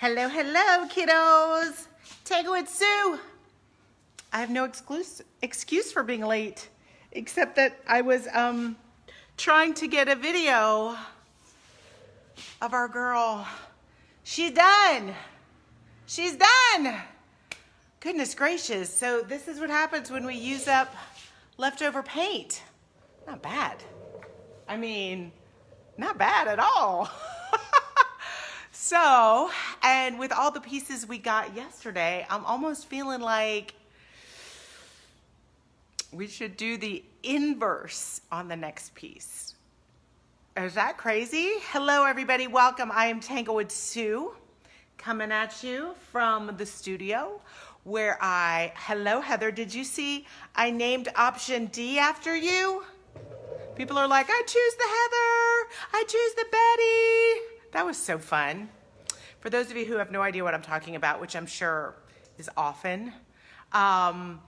Hello, hello, kiddos. Tanglewood Sue. I have no excuse, excuse for being late, except that I was um, trying to get a video of our girl. She's done. She's done. Goodness gracious. So this is what happens when we use up leftover paint. Not bad. I mean, not bad at all. so, and with all the pieces we got yesterday, I'm almost feeling like we should do the inverse on the next piece. Is that crazy? Hello, everybody. Welcome. I am Tanglewood Sue coming at you from the studio where I, hello, Heather. Did you see I named option D after you? People are like, I choose the Heather. I choose the Betty. That was so fun. For those of you who have no idea what I'm talking about, which I'm sure is often, um,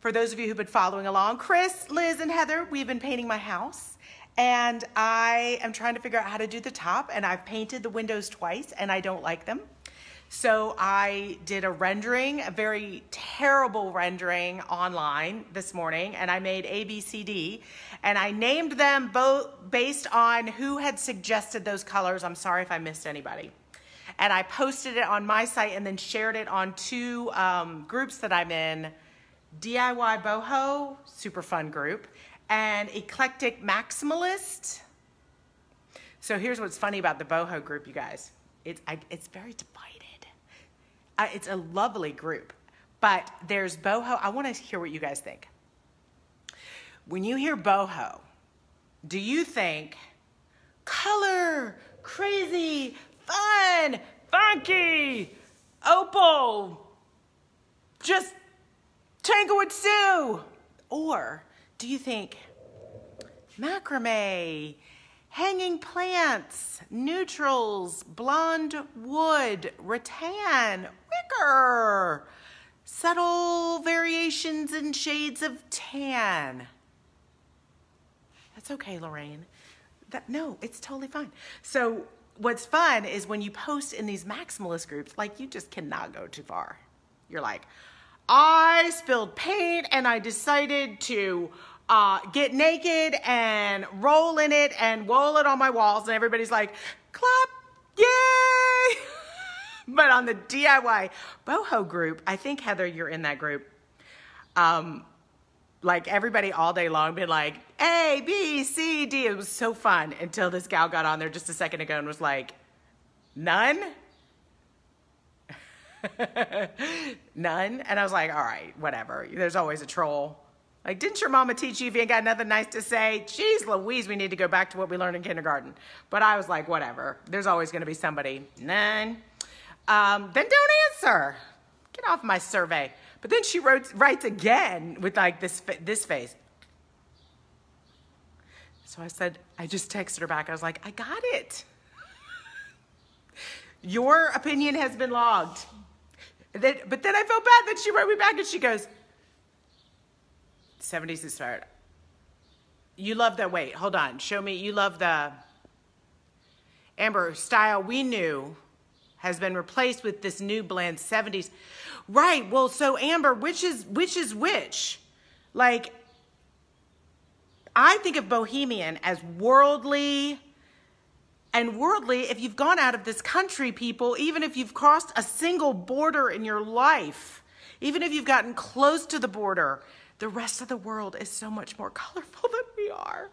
for those of you who've been following along, Chris, Liz, and Heather, we've been painting my house. And I am trying to figure out how to do the top, and I've painted the windows twice, and I don't like them. So I did a rendering, a very terrible rendering online this morning, and I made A, B, C, D, and I named them both based on who had suggested those colors. I'm sorry if I missed anybody. And I posted it on my site and then shared it on two um, groups that I'm in, DIY Boho, super fun group, and Eclectic Maximalist. So here's what's funny about the Boho group, you guys. It's, I, it's very divided. Uh, it's a lovely group, but there's Boho. I want to hear what you guys think. When you hear Boho, do you think color, crazy, fun, funky, opal, just Tanglewood Sue? Or do you think macrame, hanging plants, neutrals, blonde wood, rattan, wicker, subtle variations and shades of tan? That's okay, Lorraine. That, no, it's totally fine. So what's fun is when you post in these maximalist groups, like you just cannot go too far. You're like, I spilled paint and I decided to uh, get naked and roll in it and roll it on my walls. And everybody's like, clap, yay! but on the DIY boho group, I think, Heather, you're in that group. Um, like everybody all day long been like, A, B, C, D. It was so fun until this gal got on there just a second ago and was like, none? None. And I was like, all right, whatever. There's always a troll. Like, didn't your mama teach you if you ain't got nothing nice to say? Jeez Louise, we need to go back to what we learned in kindergarten. But I was like, whatever. There's always going to be somebody. None. Um, then don't answer. Get off my survey. But then she wrote, writes again with like this, this face. So I said, I just texted her back. I was like, I got it. Your opinion has been logged. Then, but then I felt bad that she wrote me back and she goes, 70s inspired. You love the, wait, hold on. Show me, you love the Amber style we knew has been replaced with this new blend 70s. Right, well, so Amber, which is, which is which? Like, I think of Bohemian as worldly, and worldly, if you've gone out of this country, people, even if you've crossed a single border in your life, even if you've gotten close to the border, the rest of the world is so much more colorful than we are.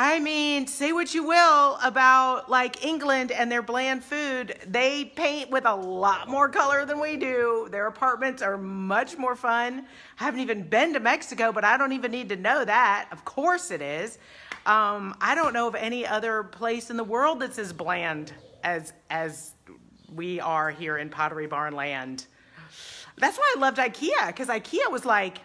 I mean, say what you will about like England and their bland food. They paint with a lot more color than we do. Their apartments are much more fun. I haven't even been to Mexico, but I don't even need to know that. Of course it is. Um, I don't know of any other place in the world that's as bland as as we are here in Pottery Barn land. That's why I loved IKEA because IKEA was like,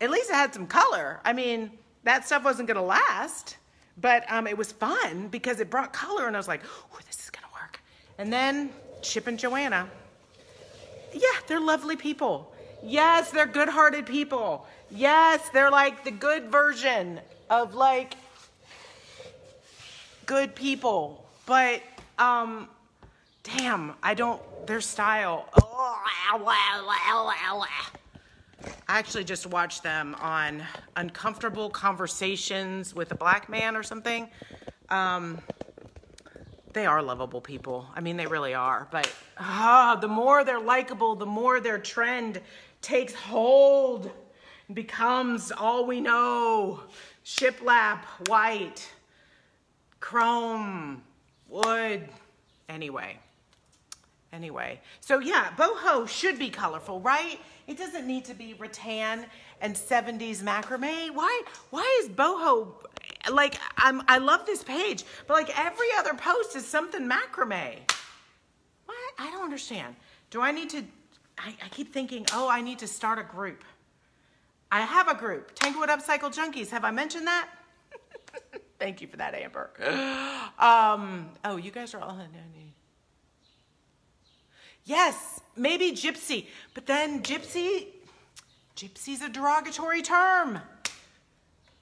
at least it had some color. I mean, that stuff wasn't gonna last, but um, it was fun because it brought color, and I was like, "Oh, this is gonna work." And then Chip and Joanna, yeah, they're lovely people. Yes, they're good-hearted people. Yes, they're like the good version of like good people. But um, damn, I don't, their style. I actually just watched them on Uncomfortable Conversations with a Black Man or something. Um, they are lovable people. I mean, they really are. But ah, the more they're likable, the more their trend takes hold and becomes all we know. Shiplap, white, chrome, wood. Anyway. Anyway. So yeah, boho should be colorful, right? It doesn't need to be rattan and 70s macrame. Why why is boho like I'm I love this page, but like every other post is something macrame. What? I don't understand. Do I need to I, I keep thinking, oh, I need to start a group. I have a group, Tanglewood Upcycle Junkies. Have I mentioned that? Thank you for that, Amber. Um, oh, you guys are all. Yes, maybe gypsy, but then gypsy, gypsy's a derogatory term.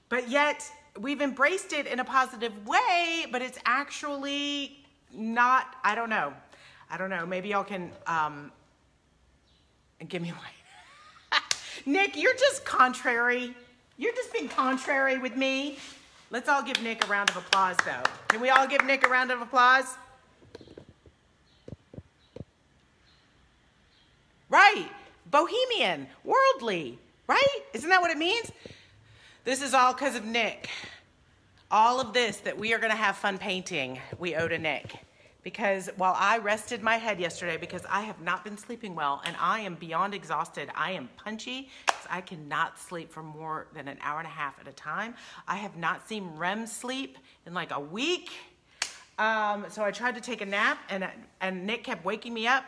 But yet we've embraced it in a positive way, but it's actually not, I don't know. I don't know. Maybe y'all can um, give me one. Nick, you're just contrary. You're just being contrary with me. Let's all give Nick a round of applause, though. Can we all give Nick a round of applause? Right. Bohemian, worldly, right? Isn't that what it means? This is all because of Nick. All of this that we are going to have fun painting, we owe to Nick. Because while I rested my head yesterday because I have not been sleeping well and I am beyond exhausted, I am punchy because I cannot sleep for more than an hour and a half at a time. I have not seen REM sleep in like a week. Um, so I tried to take a nap and, and Nick kept waking me up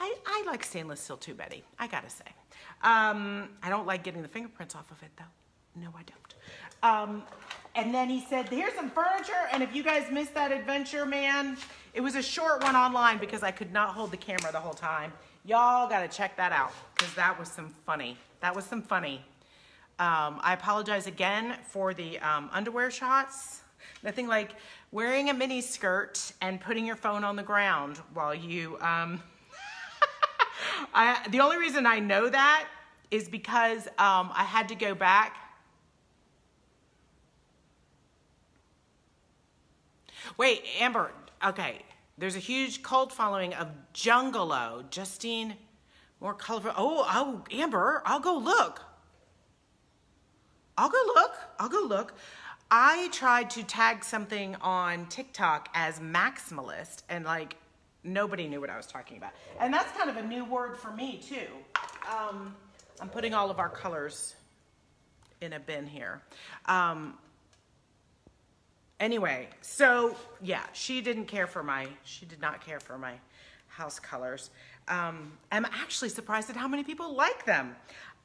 I, I like stainless steel too, Betty, I gotta say. Um, I don't like getting the fingerprints off of it though. No, I don't. Um, and then he said, here's some furniture. And if you guys missed that adventure, man, it was a short one online because I could not hold the camera the whole time. Y'all gotta check that out because that was some funny. That was some funny. Um, I apologize again for the um, underwear shots. Nothing like wearing a mini skirt and putting your phone on the ground while you um, I, the only reason I know that is because um, I had to go back. Wait, Amber, okay. There's a huge cult following of Jungalow. Justine, more colorful. Oh, oh, Amber, I'll go look. I'll go look. I'll go look. I tried to tag something on TikTok as maximalist and like nobody knew what I was talking about. And that's kind of a new word for me too. Um, I'm putting all of our colors in a bin here. Um, anyway, so yeah, she didn't care for my, she did not care for my house colors. Um, I'm actually surprised at how many people like them.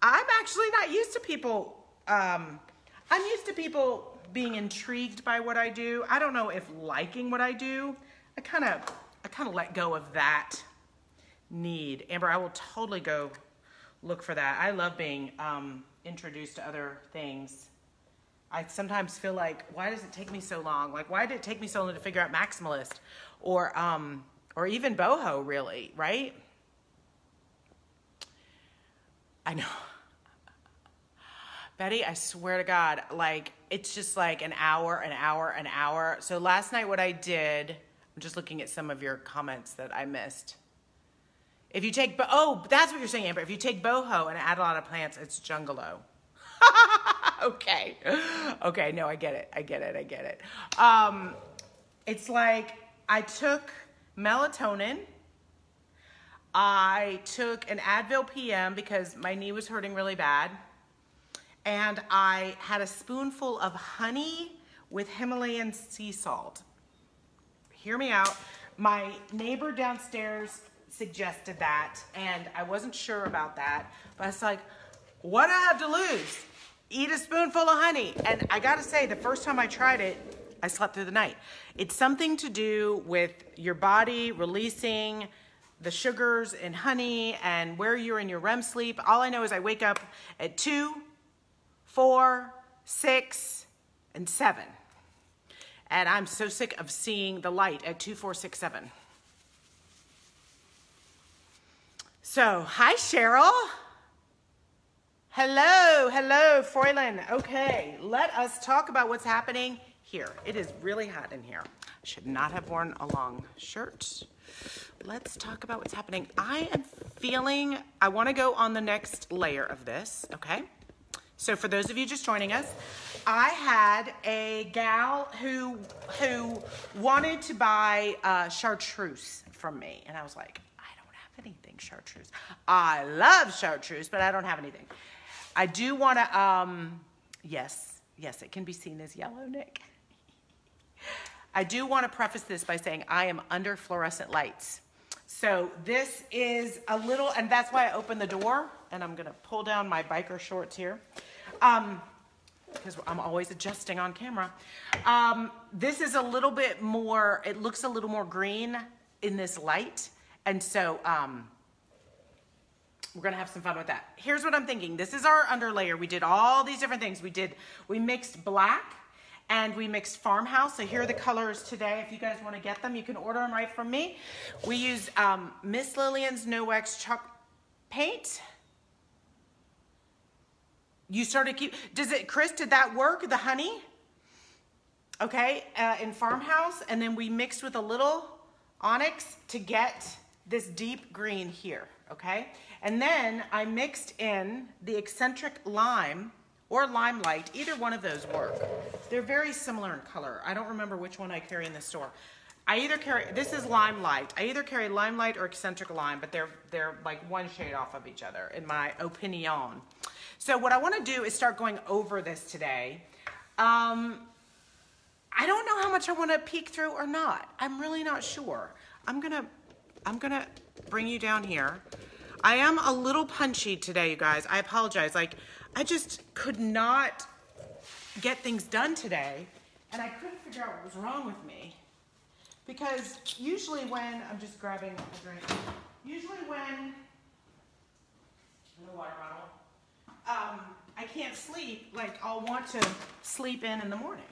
I'm actually not used to people, um, I'm used to people being intrigued by what I do. I don't know if liking what I do. I kind of kind of let go of that need. Amber, I will totally go look for that. I love being um, introduced to other things. I sometimes feel like, why does it take me so long? Like, why did it take me so long to figure out maximalist or, um, or even boho, really, right? I know. Betty, I swear to God, like, it's just like an hour, an hour, an hour. So last night, what I did I'm just looking at some of your comments that I missed. If you take, oh, that's what you're saying, Amber. If you take boho and add a lot of plants, it's jungalow. okay. Okay, no, I get it. I get it. I get it. Um, it's like I took melatonin. I took an Advil PM because my knee was hurting really bad. And I had a spoonful of honey with Himalayan sea salt hear me out. My neighbor downstairs suggested that, and I wasn't sure about that, but I was like, what do I have to lose? Eat a spoonful of honey. And I gotta say, the first time I tried it, I slept through the night. It's something to do with your body releasing the sugars in honey and where you're in your REM sleep. All I know is I wake up at two, four, six, and seven and I'm so sick of seeing the light at 2467. So, hi, Cheryl. Hello, hello, Froylan. Okay, let us talk about what's happening here. It is really hot in here. Should not have worn a long shirt. Let's talk about what's happening. I am feeling, I wanna go on the next layer of this, okay? So for those of you just joining us, I had a gal who who wanted to buy uh, chartreuse from me, and I was like, I don't have anything chartreuse. I love chartreuse, but I don't have anything. I do want to, um, yes, yes, it can be seen as yellow, Nick. I do want to preface this by saying I am under fluorescent lights. So this is a little, and that's why I opened the door, and I'm gonna pull down my biker shorts here. Um, because I'm always adjusting on camera. Um, this is a little bit more, it looks a little more green in this light. And so um, we're gonna have some fun with that. Here's what I'm thinking. This is our underlayer. We did all these different things. We did, we mixed black and we mixed farmhouse. So here are the colors today. If you guys wanna get them, you can order them right from me. We use um, Miss Lillian's No Wax Chalk Paint. You started keep, does it, Chris, did that work, the honey? Okay, uh, in farmhouse. And then we mixed with a little onyx to get this deep green here, okay? And then I mixed in the eccentric lime or limelight, either one of those work. They're very similar in color. I don't remember which one I carry in the store. I either carry, this is limelight. I either carry limelight or eccentric lime, but they're, they're like one shade off of each other in my opinion. So what I wanna do is start going over this today. Um, I don't know how much I wanna peek through or not. I'm really not sure. I'm gonna I'm gonna bring you down here. I am a little punchy today, you guys. I apologize. Like, I just could not get things done today, and I couldn't figure out what was wrong with me. Because usually when, I'm just grabbing a drink, usually when, the water bottle, um, I can't sleep, like I'll want to sleep in in the morning,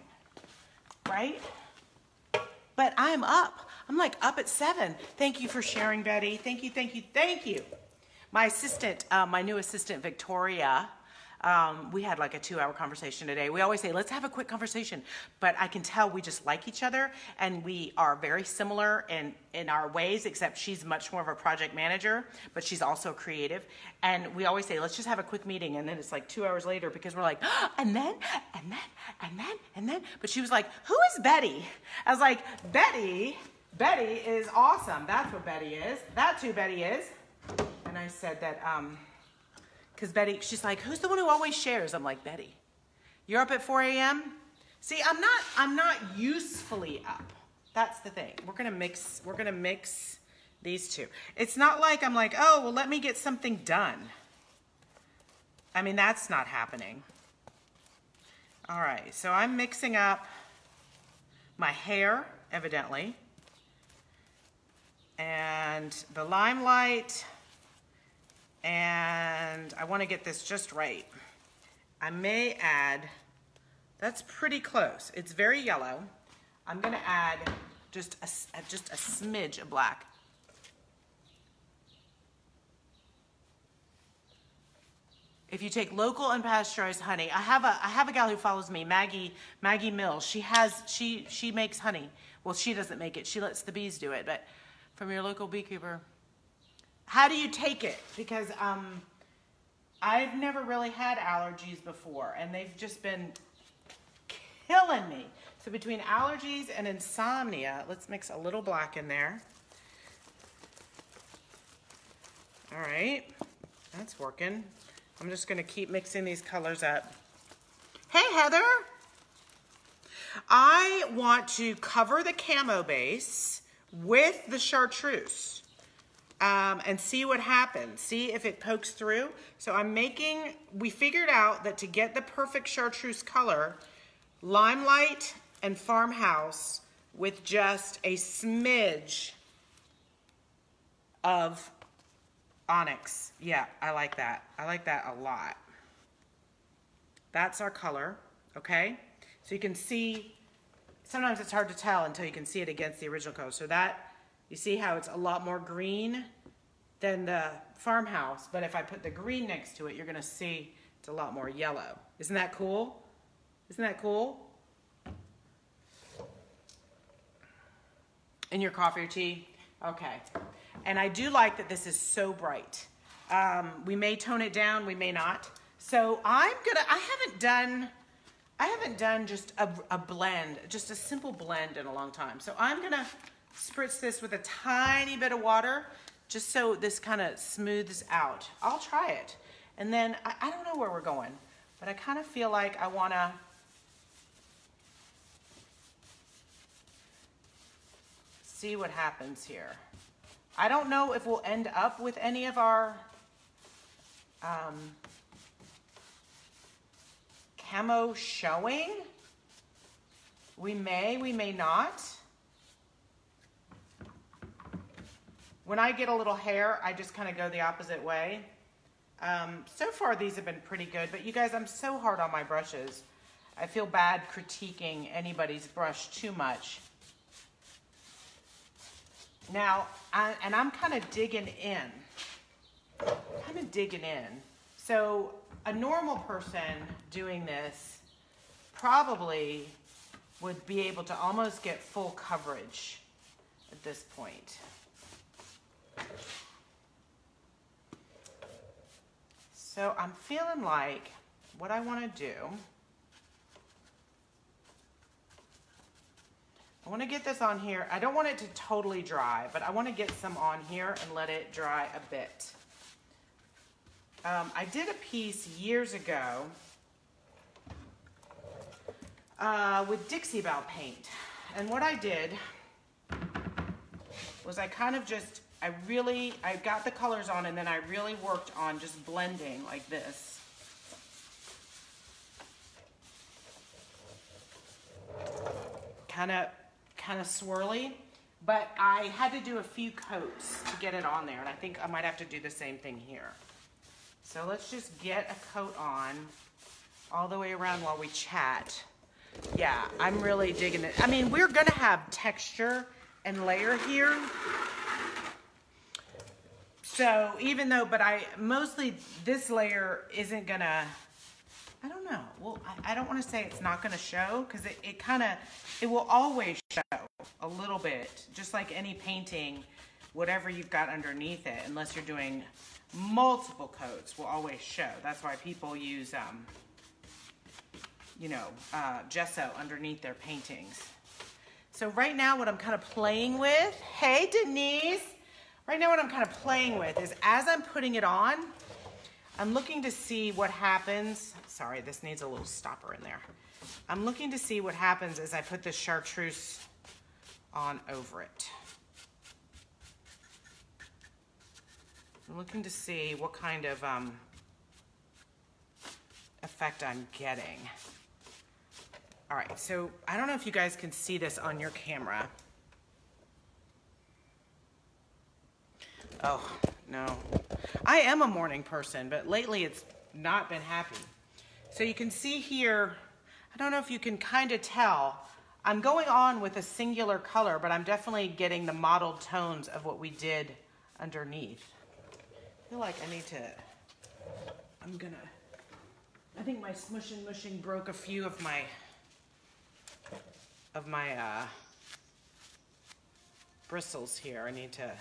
right? But I'm up. I'm like up at seven. Thank you for sharing, Betty. Thank you, thank you, thank you. My assistant, uh, my new assistant, Victoria, um, we had like a two hour conversation today. We always say, let's have a quick conversation. But I can tell we just like each other and we are very similar in, in our ways, except she's much more of a project manager, but she's also creative. And we always say, let's just have a quick meeting. And then it's like two hours later because we're like, oh, and then, and then, and then, and then. But she was like, who is Betty? I was like, Betty, Betty is awesome. That's what Betty is. That's who Betty is. And I said that, um, because Betty, she's like, who's the one who always shares? I'm like, Betty. You're up at 4 a.m.? See, I'm not, I'm not usefully up. That's the thing. We're gonna mix, we're gonna mix these two. It's not like I'm like, oh, well, let me get something done. I mean, that's not happening. All right, so I'm mixing up my hair, evidently, and the limelight, and I want to get this just right. I may add, that's pretty close. It's very yellow. I'm going to add just a, just a smidge of black. If you take local unpasteurized honey, I have a I have a gal who follows me, Maggie Maggie Mills. She has she she makes honey. Well, she doesn't make it. She lets the bees do it, but from your local beekeeper. How do you take it? Because um, I've never really had allergies before, and they've just been killing me. So between allergies and insomnia, let's mix a little black in there. All right, that's working. I'm just gonna keep mixing these colors up. Hey, Heather. I want to cover the camo base with the chartreuse um, and see what happens. See if it pokes through. So I'm making, we figured out that to get the perfect chartreuse color, limelight and farmhouse with just a smidge of onyx. Yeah, I like that. I like that a lot. That's our color, okay? So you can see sometimes it's hard to tell until you can see it against the original color. So that, you see how it's a lot more green than the farmhouse. But if I put the green next to it, you're gonna see it's a lot more yellow. Isn't that cool? Isn't that cool? In your coffee or tea? Okay. And I do like that this is so bright. Um, we may tone it down, we may not. So I'm gonna, I haven't done, I haven't done just a, a blend, just a simple blend in a long time. So I'm gonna spritz this with a tiny bit of water just so this kind of smooths out. I'll try it. And then I, I don't know where we're going, but I kind of feel like I wanna see what happens here. I don't know if we'll end up with any of our um, camo showing. We may, we may not. When I get a little hair, I just kind of go the opposite way. Um, so far, these have been pretty good, but you guys, I'm so hard on my brushes. I feel bad critiquing anybody's brush too much. Now, I, and I'm kind of digging in, kind of digging in. So a normal person doing this probably would be able to almost get full coverage at this point. So I'm feeling like what I want to do I want to get this on here. I don't want it to totally dry, but I want to get some on here and let it dry a bit. Um, I did a piece years ago uh, with Dixie Belle paint. And what I did was I kind of just, I really, I got the colors on and then I really worked on just blending like this. Kind of kind of swirly, but I had to do a few coats to get it on there, and I think I might have to do the same thing here. So let's just get a coat on all the way around while we chat. Yeah, I'm really digging it. I mean, we're gonna have texture and layer here. So even though, but I, mostly this layer isn't gonna, I don't know. Well, I, I don't wanna say it's not gonna show because it, it kinda, it will always show a little bit, just like any painting, whatever you've got underneath it, unless you're doing multiple coats, will always show. That's why people use, um, you know, uh, gesso underneath their paintings. So right now what I'm kind of playing with, hey Denise, right now what I'm kind of playing with is as I'm putting it on, I'm looking to see what happens. Sorry, this needs a little stopper in there. I'm looking to see what happens as I put the chartreuse on over it. I'm looking to see what kind of um, effect I'm getting. All right, so I don't know if you guys can see this on your camera. Oh, no. I am a morning person, but lately it's not been happy. So you can see here, I don't know if you can kind of tell, I'm going on with a singular color, but I'm definitely getting the mottled tones of what we did underneath. I feel like I need to, I'm gonna, I think my smushing mushing broke a few of my, of my uh, bristles here. I need to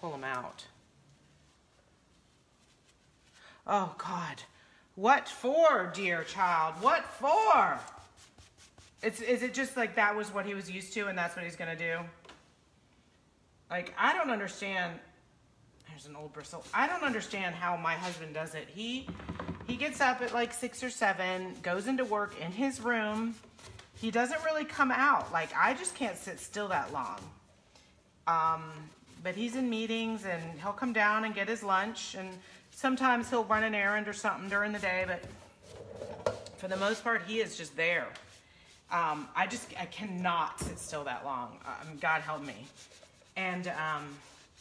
pull them out. Oh God, what for, dear child? What for? It's, is it just like that was what he was used to and that's what he's gonna do? Like, I don't understand. There's an old bristle. I don't understand how my husband does it. He, he gets up at like six or seven, goes into work in his room. He doesn't really come out. Like, I just can't sit still that long. Um, but he's in meetings and he'll come down and get his lunch and sometimes he'll run an errand or something during the day, but for the most part, he is just there. Um, I just, I cannot sit still that long. Um, God help me. And, um,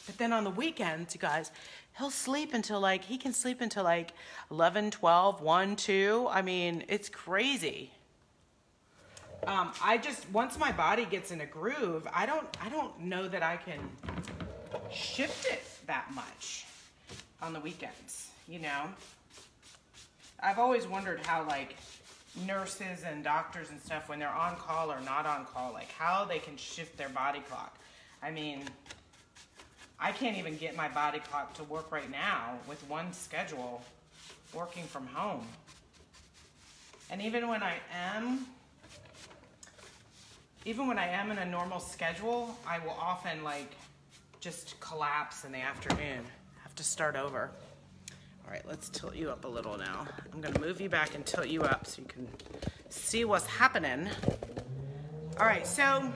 but then on the weekends, you guys, he'll sleep until like, he can sleep until like 11, 12, 1, 2. I mean, it's crazy. Um, I just, once my body gets in a groove, I don't, I don't know that I can, shift it that much on the weekends, you know? I've always wondered how like nurses and doctors and stuff when they're on call or not on call, like how they can shift their body clock. I mean, I can't even get my body clock to work right now with one schedule working from home. And even when I am, even when I am in a normal schedule, I will often like just collapse in the afternoon. Have to start over. All right, let's tilt you up a little now. I'm gonna move you back and tilt you up so you can see what's happening. All right, so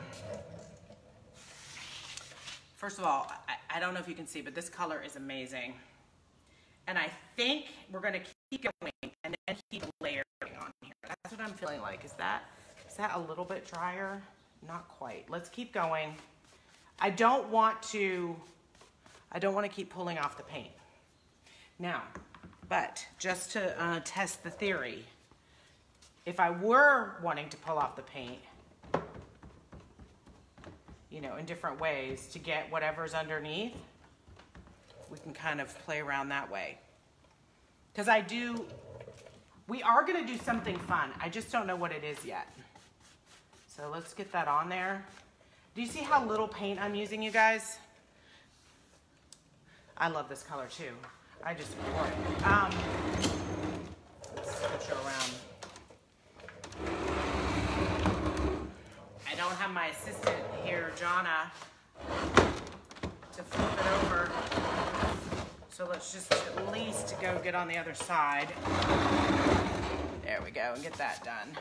first of all, I, I don't know if you can see, but this color is amazing. And I think we're gonna keep going and then keep layering on here. That's what I'm feeling like. Is that, is that a little bit drier? Not quite. Let's keep going. I don't want to, I don't want to keep pulling off the paint. Now, but just to uh, test the theory, if I were wanting to pull off the paint, you know, in different ways to get whatever's underneath, we can kind of play around that way. Because I do, we are going to do something fun. I just don't know what it is yet. So let's get that on there. Do you see how little paint I'm using, you guys? I love this color too. I just adore it. Um, let's switch around. I don't have my assistant here, Jonna, to flip it over. So let's just at least go get on the other side. There we go, and get that done.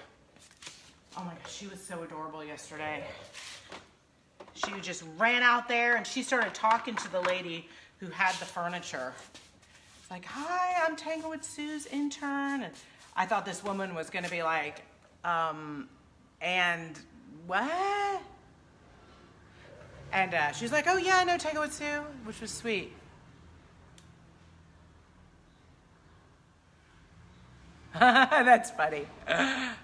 Oh my gosh, she was so adorable yesterday. She just ran out there and she started talking to the lady who had the furniture. It's like, hi, I'm Tanglewood Sue's intern. And I thought this woman was gonna be like, um, and what? And uh, she's like, oh yeah, I know Tanglewood Sue, which was sweet. That's funny.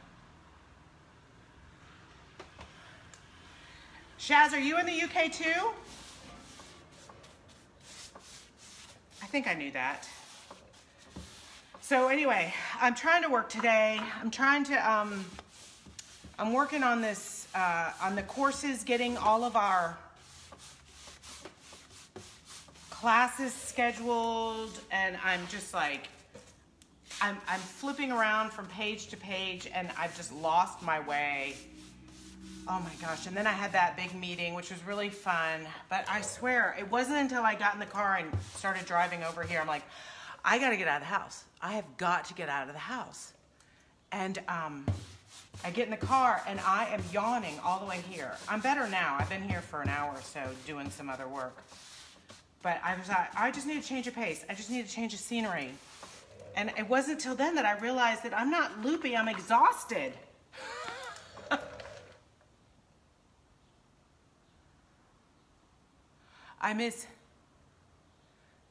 Shaz, are you in the UK too? I think I knew that. So anyway, I'm trying to work today. I'm trying to, um, I'm working on this, uh, on the courses, getting all of our classes scheduled, and I'm just like, I'm, I'm flipping around from page to page, and I've just lost my way. Oh my gosh, and then I had that big meeting, which was really fun. But I swear, it wasn't until I got in the car and started driving over here, I'm like, I gotta get out of the house. I have got to get out of the house. And um, I get in the car and I am yawning all the way here. I'm better now. I've been here for an hour or so doing some other work. But I was like, I just need to change of pace. I just need to change the scenery. And it wasn't until then that I realized that I'm not loopy, I'm exhausted. I miss,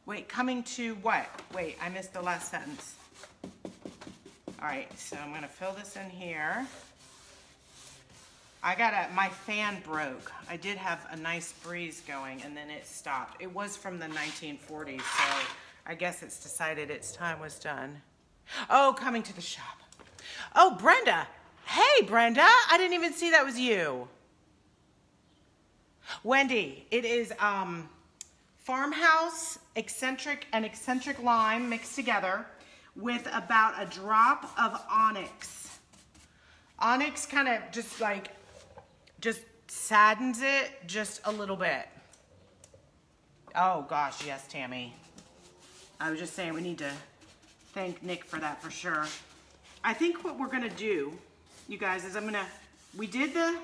wait, coming to what? Wait, I missed the last sentence. All right, so I'm gonna fill this in here. I got a, my fan broke. I did have a nice breeze going and then it stopped. It was from the 1940s, so I guess it's decided its time was done. Oh, coming to the shop. Oh, Brenda. Hey, Brenda. I didn't even see that was you. Wendy, it is um, farmhouse, eccentric, and eccentric lime mixed together with about a drop of onyx. Onyx kind of just like, just saddens it just a little bit. Oh gosh, yes, Tammy. I was just saying we need to thank Nick for that for sure. I think what we're gonna do, you guys, is I'm gonna, we did the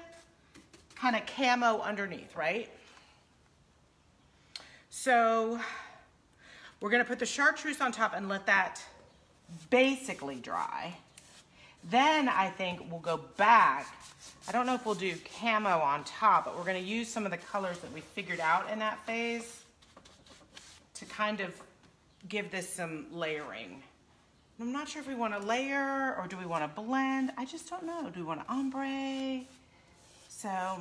kind of camo underneath, right? So we're gonna put the chartreuse on top and let that basically dry. Then I think we'll go back. I don't know if we'll do camo on top, but we're gonna use some of the colors that we figured out in that phase to kind of give this some layering. I'm not sure if we want to layer or do we want to blend. I just don't know. Do we want to ombre? So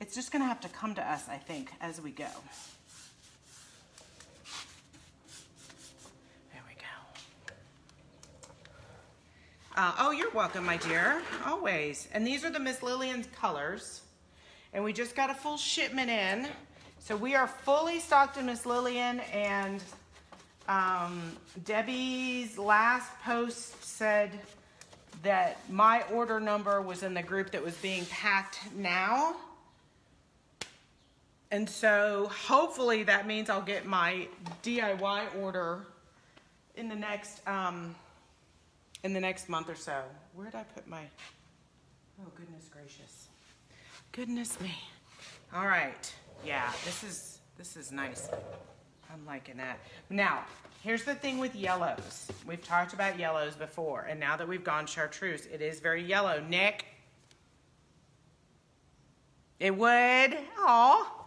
it's just gonna have to come to us, I think, as we go. There we go. Uh, oh, you're welcome, my dear, always. And these are the Miss Lillian's colors. And we just got a full shipment in. So we are fully stocked in Miss Lillian and um, Debbie's last post said that my order number was in the group that was being packed now. And so hopefully that means I'll get my DIY order in the next um, in the next month or so. Where did I put my? Oh goodness gracious, goodness me! All right, yeah, this is this is nice. I'm liking that. Now, here's the thing with yellows. We've talked about yellows before, and now that we've gone chartreuse, it is very yellow. Nick, it would. Aw.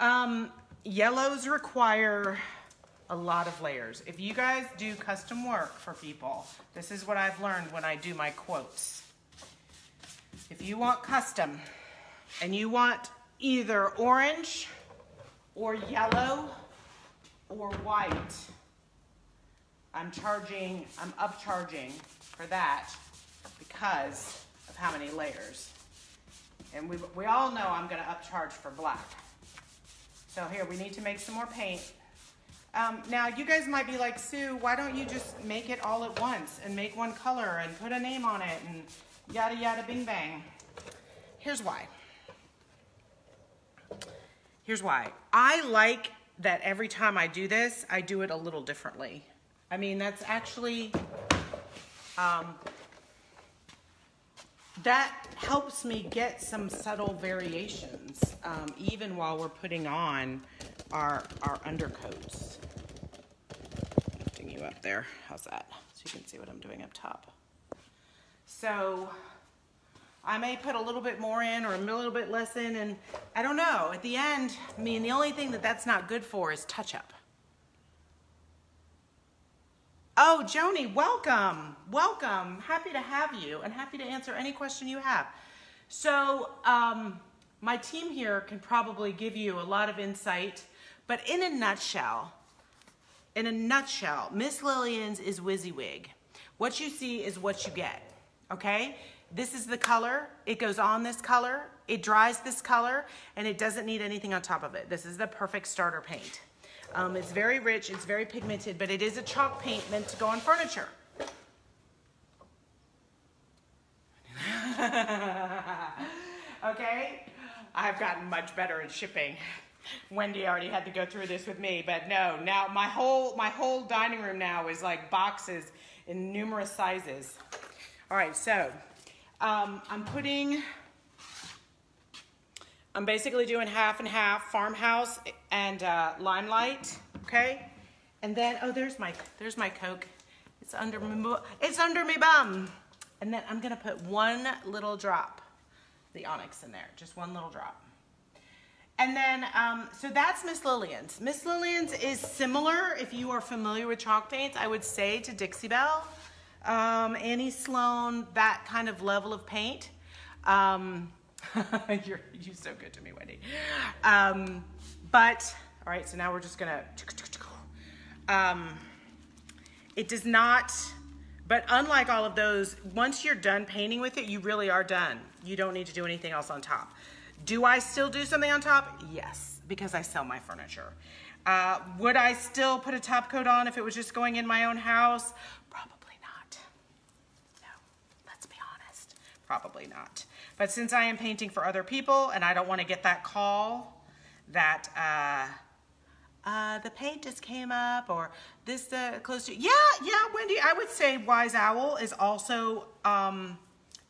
Um, yellows require a lot of layers. If you guys do custom work for people, this is what I've learned when I do my quotes. If you want custom and you want either orange or yellow or white, I'm charging, I'm upcharging for that because of how many layers. And we, we all know I'm gonna upcharge for black. So here, we need to make some more paint. Um, now, you guys might be like, Sue, why don't you just make it all at once and make one color and put a name on it and yada yada bing bang. Here's why. Here's why. I like that every time I do this, I do it a little differently. I mean, that's actually, um, that helps me get some subtle variations, um, even while we're putting on our, our undercoats. Lifting you up there, how's that? So you can see what I'm doing up top. So I may put a little bit more in or a little bit less in, and I don't know. At the end, I mean, the only thing that that's not good for is touch up. Oh, Joni, welcome. Welcome. Happy to have you and happy to answer any question you have. So, um, my team here can probably give you a lot of insight, but in a nutshell, in a nutshell, Miss Lillian's is WYSIWYG. What you see is what you get, okay? This is the color. It goes on this color. It dries this color, and it doesn't need anything on top of it. This is the perfect starter paint. Um, it's very rich, it's very pigmented, but it is a chalk paint meant to go on furniture. okay, I've gotten much better at shipping. Wendy already had to go through this with me, but no, now my whole my whole dining room now is like boxes in numerous sizes. All right, so um, I'm putting I'm basically doing half and half, farmhouse and uh, limelight, okay? And then, oh, there's my, there's my Coke. It's under me, it's under my bum. And then I'm gonna put one little drop, the onyx in there, just one little drop. And then, um, so that's Miss Lillian's. Miss Lillian's is similar, if you are familiar with chalk paints, I would say to Dixie Belle, um, Annie Sloan, that kind of level of paint. Um, you're, you're so good to me, Wendy. Um, but, all right, so now we're just gonna, um, it does not, but unlike all of those, once you're done painting with it, you really are done. You don't need to do anything else on top. Do I still do something on top? Yes, because I sell my furniture. Uh, would I still put a top coat on if it was just going in my own house? Probably not. No, let's be honest. Probably not. But since I am painting for other people and I don't want to get that call that uh, uh, the paint just came up or this uh, close to, yeah, yeah, Wendy, I would say Wise Owl is also um,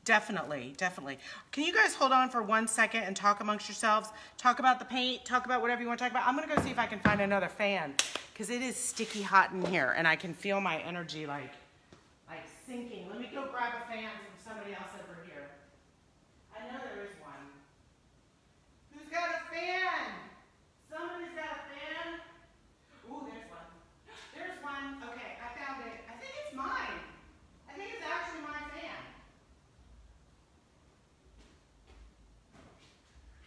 definitely, definitely. Can you guys hold on for one second and talk amongst yourselves? Talk about the paint, talk about whatever you want to talk about. I'm going to go see if I can find another fan because it is sticky hot in here and I can feel my energy like, like sinking. Let me go grab a fan from somebody else over here. I know there is one. Who's got a fan? Somebody's got a fan? Ooh, there's one. There's one. Okay, I found it. I think it's mine. I think it's actually my fan.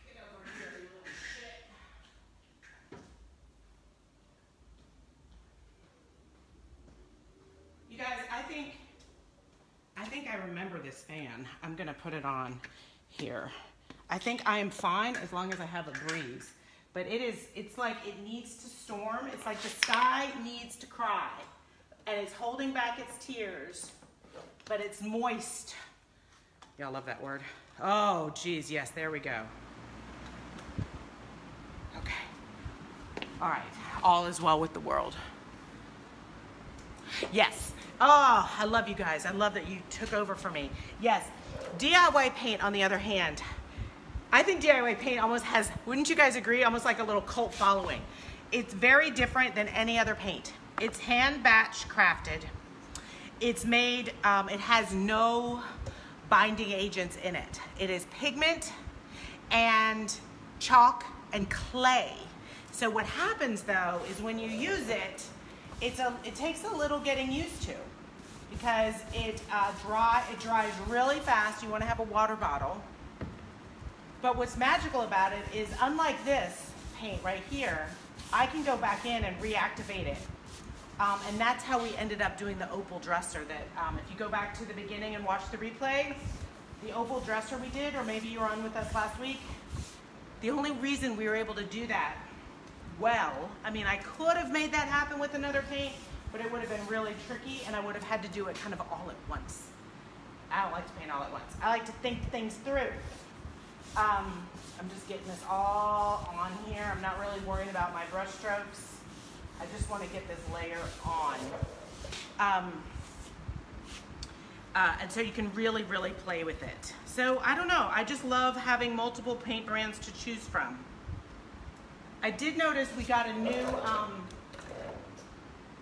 Get over here, you little shit. You guys, I think, I remember this fan. I'm gonna put it on here. I think I am fine as long as I have a breeze. But it is, it's like it needs to storm. It's like the sky needs to cry. And it's holding back its tears, but it's moist. Y'all love that word. Oh, geez, yes, there we go. Okay. All right, all is well with the world. Yes. Oh, I love you guys. I love that you took over for me. Yes. DIY paint, on the other hand, I think DIY paint almost has, wouldn't you guys agree, almost like a little cult following. It's very different than any other paint. It's hand batch crafted. It's made, um, it has no binding agents in it. It is pigment and chalk and clay. So what happens though is when you use it, it's a, it takes a little getting used to because it, uh, dry, it dries really fast. You want to have a water bottle. But what's magical about it is unlike this paint right here, I can go back in and reactivate it. Um, and that's how we ended up doing the opal dresser that um, if you go back to the beginning and watch the replay, the opal dresser we did, or maybe you were on with us last week, the only reason we were able to do that well, I mean, I could have made that happen with another paint, but it would have been really tricky and I would have had to do it kind of all at once. I don't like to paint all at once. I like to think things through. Um, I'm just getting this all on here. I'm not really worried about my brush strokes. I just want to get this layer on. Um, uh, and so you can really, really play with it. So I don't know, I just love having multiple paint brands to choose from. I did notice we got a new, um,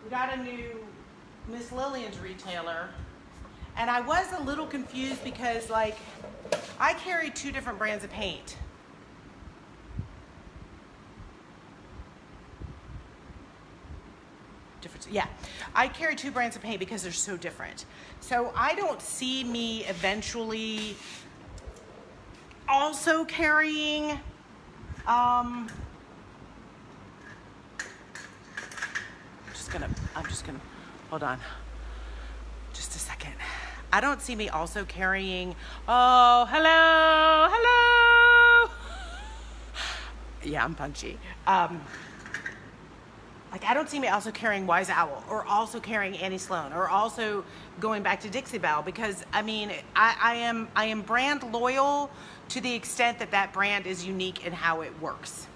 we got a new Miss Lillian's retailer. And I was a little confused because like, I carry two different brands of paint. Different, yeah. I carry two brands of paint because they're so different. So I don't see me eventually also carrying um, I'm just gonna, I'm just gonna, hold on, just a second. I don't see me also carrying, oh, hello, hello. Yeah, I'm punchy. Um, like I don't see me also carrying Wise Owl or also carrying Annie Sloan or also going back to Dixie Belle because I mean I, I am I am brand loyal to the extent that that brand is unique in how it works.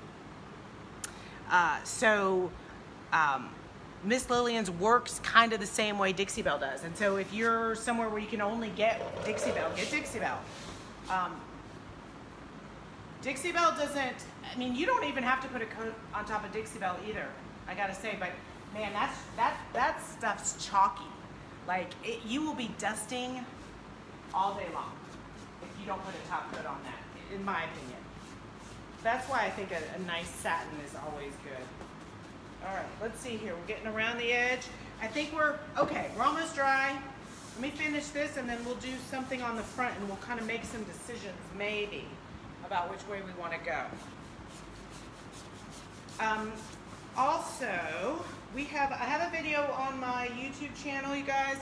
Uh, so um, Miss Lillian's works kind of the same way Dixie Belle does. And so if you're somewhere where you can only get Dixie Belle, get Dixie Belle. Um, Dixie Belle doesn't, I mean, you don't even have to put a coat on top of Dixie Belle either, I gotta say, but man, that's, that, that stuff's chalky. Like, it, you will be dusting all day long if you don't put a top coat on that, in my opinion. That's why I think a, a nice satin is always good. All right, let's see here. We're getting around the edge. I think we're, okay, we're almost dry. Let me finish this and then we'll do something on the front and we'll kind of make some decisions, maybe, about which way we want to go. Um, also, we have, I have a video on my YouTube channel, you guys,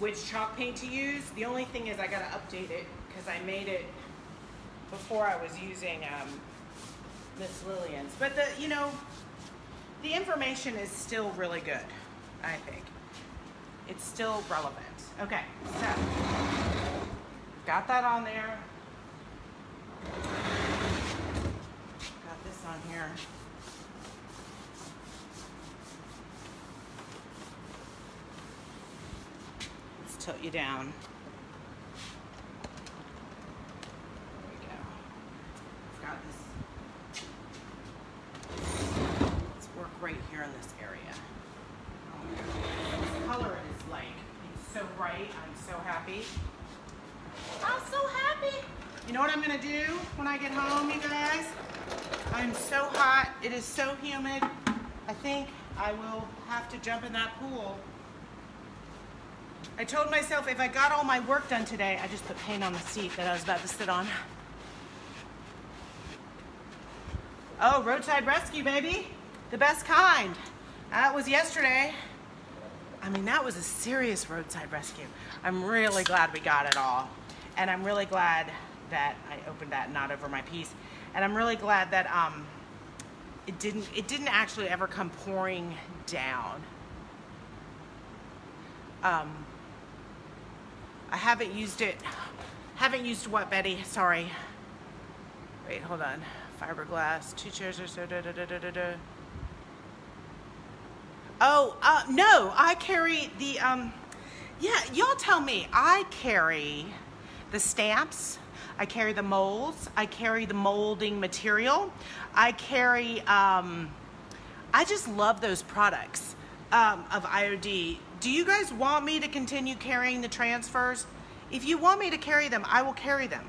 which chalk paint to use. The only thing is I got to update it because I made it before I was using um, Miss Lillian's. But the, you know, the information is still really good, I think. It's still relevant. Okay, so got that on there. Got this on here. Let's tilt you down. right here in this area. Oh this color is like, it's so bright. I'm so happy. I'm so happy. You know what I'm gonna do when I get home, you guys? I'm so hot. It is so humid. I think I will have to jump in that pool. I told myself if I got all my work done today, I just put paint on the seat that I was about to sit on. Oh, roadside rescue, baby. The best kind. That was yesterday. I mean, that was a serious roadside rescue. I'm really glad we got it all. And I'm really glad that I opened that not over my piece. And I'm really glad that um, it didn't it didn't actually ever come pouring down. Um, I haven't used it. Haven't used what, Betty? Sorry. Wait, hold on. Fiberglass, two chairs or so. Da, da, da, da, da, da. Oh, uh, no, I carry the, um, yeah, y'all tell me. I carry the stamps. I carry the molds. I carry the molding material. I carry, um, I just love those products um, of IOD. Do you guys want me to continue carrying the transfers? If you want me to carry them, I will carry them.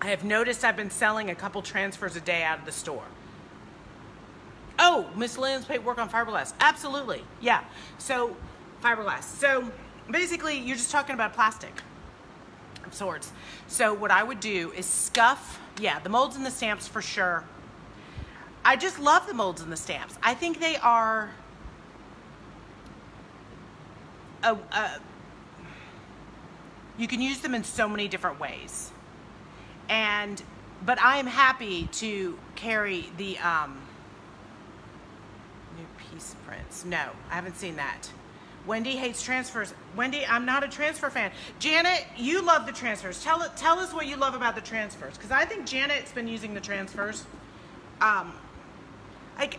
I have noticed I've been selling a couple transfers a day out of the store. Oh, Miss Lynn's paperwork on fiberglass. Absolutely. Yeah. So, fiberglass. So, basically, you're just talking about plastic of sorts. So, what I would do is scuff, yeah, the molds and the stamps for sure. I just love the molds and the stamps. I think they are a, a you can use them in so many different ways. And, but I am happy to carry the, um, new piece prints. No, I haven't seen that. Wendy hates transfers. Wendy, I'm not a transfer fan. Janet, you love the transfers. Tell. Tell us what you love about the transfers, because I think Janet's been using the transfers. Um, like,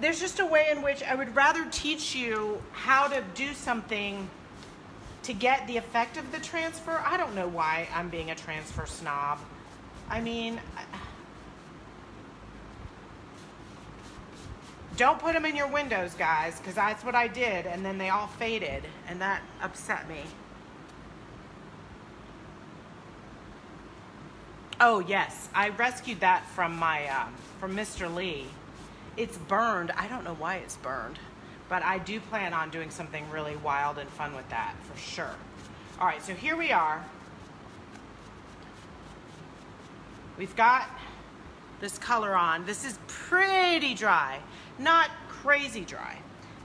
there's just a way in which I would rather teach you how to do something to get the effect of the transfer. I don't know why I'm being a transfer snob. I mean, don't put them in your windows, guys, because that's what I did, and then they all faded, and that upset me. Oh yes, I rescued that from my um, from Mr. Lee. It's burned. I don't know why it's burned. But I do plan on doing something really wild and fun with that for sure. All right, so here we are. We've got this color on. This is pretty dry, not crazy dry.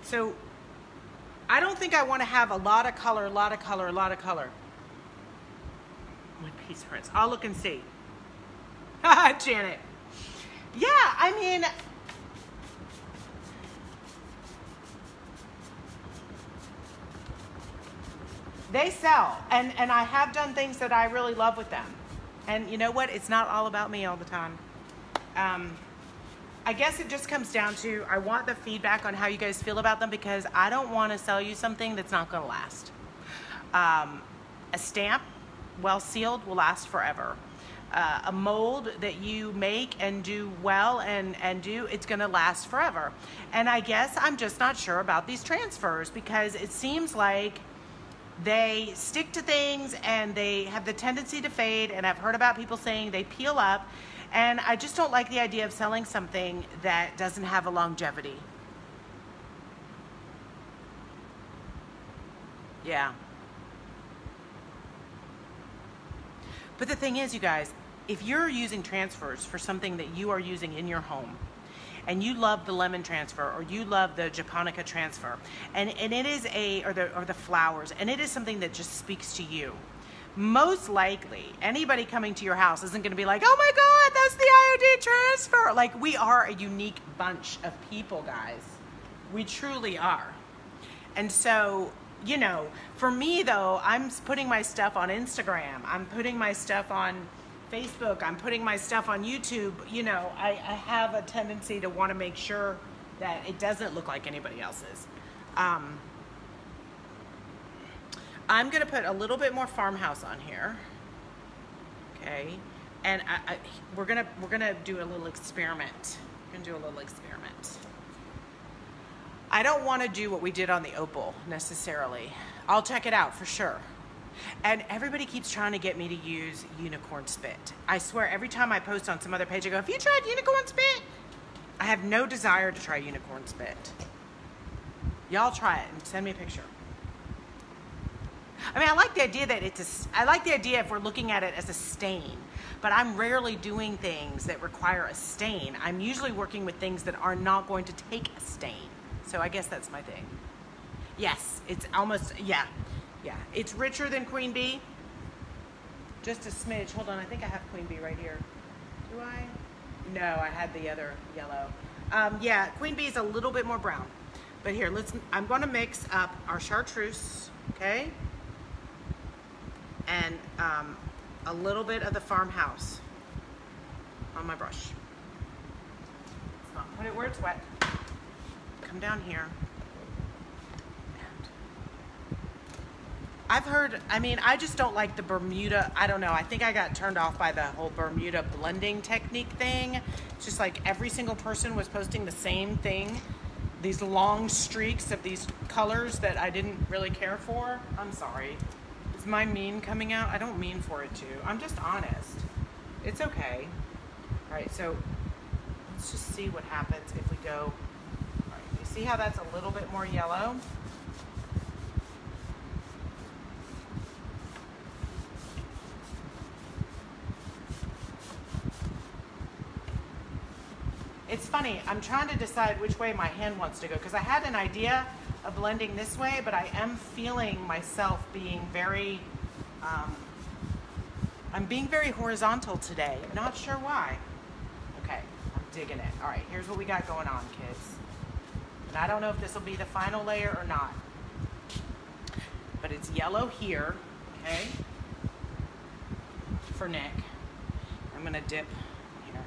So I don't think I want to have a lot of color, a lot of color, a lot of color. One piece prints. I'll look and see. Janet. Yeah, I mean, they sell and and i have done things that i really love with them and you know what it's not all about me all the time um, i guess it just comes down to i want the feedback on how you guys feel about them because i don't want to sell you something that's not going to last um, a stamp well sealed will last forever uh, a mold that you make and do well and, and do, it's going to last forever. And I guess I'm just not sure about these transfers because it seems like they stick to things and they have the tendency to fade and I've heard about people saying they peel up and I just don't like the idea of selling something that doesn't have a longevity. Yeah. But the thing is, you guys, if you're using transfers for something that you are using in your home, and you love the lemon transfer or you love the japonica transfer and, and it is a or the or the flowers and it is something that just speaks to you most likely anybody coming to your house isn't going to be like oh my god that's the iod transfer. Like we are a unique bunch of people guys. We truly are. And so you know for me though i'm putting my stuff on instagram. I'm putting my stuff on Facebook, I'm putting my stuff on YouTube, you know, I, I have a tendency to want to make sure that it doesn't look like anybody else's. Um, I'm to put a little bit more farmhouse on here. Okay. And I, I, we're to we're to do a little experiment. We're to do a little experiment. I don't want to do what we did on the opal necessarily. I'll check it out for sure. And everybody keeps trying to get me to use unicorn spit. I swear, every time I post on some other page, I go, have you tried unicorn spit? I have no desire to try unicorn spit. Y'all try it and send me a picture. I mean, I like the idea that it's a, I like the idea if we're looking at it as a stain, but I'm rarely doing things that require a stain. I'm usually working with things that are not going to take a stain. So I guess that's my thing. Yes, it's almost, yeah, yeah. It's richer than Queen Bee. Just a smidge. Hold on, I think I have Queen Bee right here. Do I? No, I had the other yellow. Um, yeah, Queen Bee is a little bit more brown. But here, let's, I'm gonna mix up our chartreuse, okay? And um, a little bit of the farmhouse on my brush. Not Put it where it's wet. Come down here. I've heard, I mean, I just don't like the Bermuda. I don't know. I think I got turned off by the whole Bermuda blending technique thing. It's just like every single person was posting the same thing. These long streaks of these colors that I didn't really care for. I'm sorry. My mean coming out? I don't mean for it to. I'm just honest. It's okay. All right, so let's just see what happens if we go. All right, you see how that's a little bit more yellow? It's funny, I'm trying to decide which way my hand wants to go because I had an idea of blending this way, but I am feeling myself being very, um, I'm being very horizontal today. Not sure why. Okay, I'm digging it. All right, here's what we got going on, kids. And I don't know if this will be the final layer or not. But it's yellow here, okay, for Nick. I'm gonna dip here.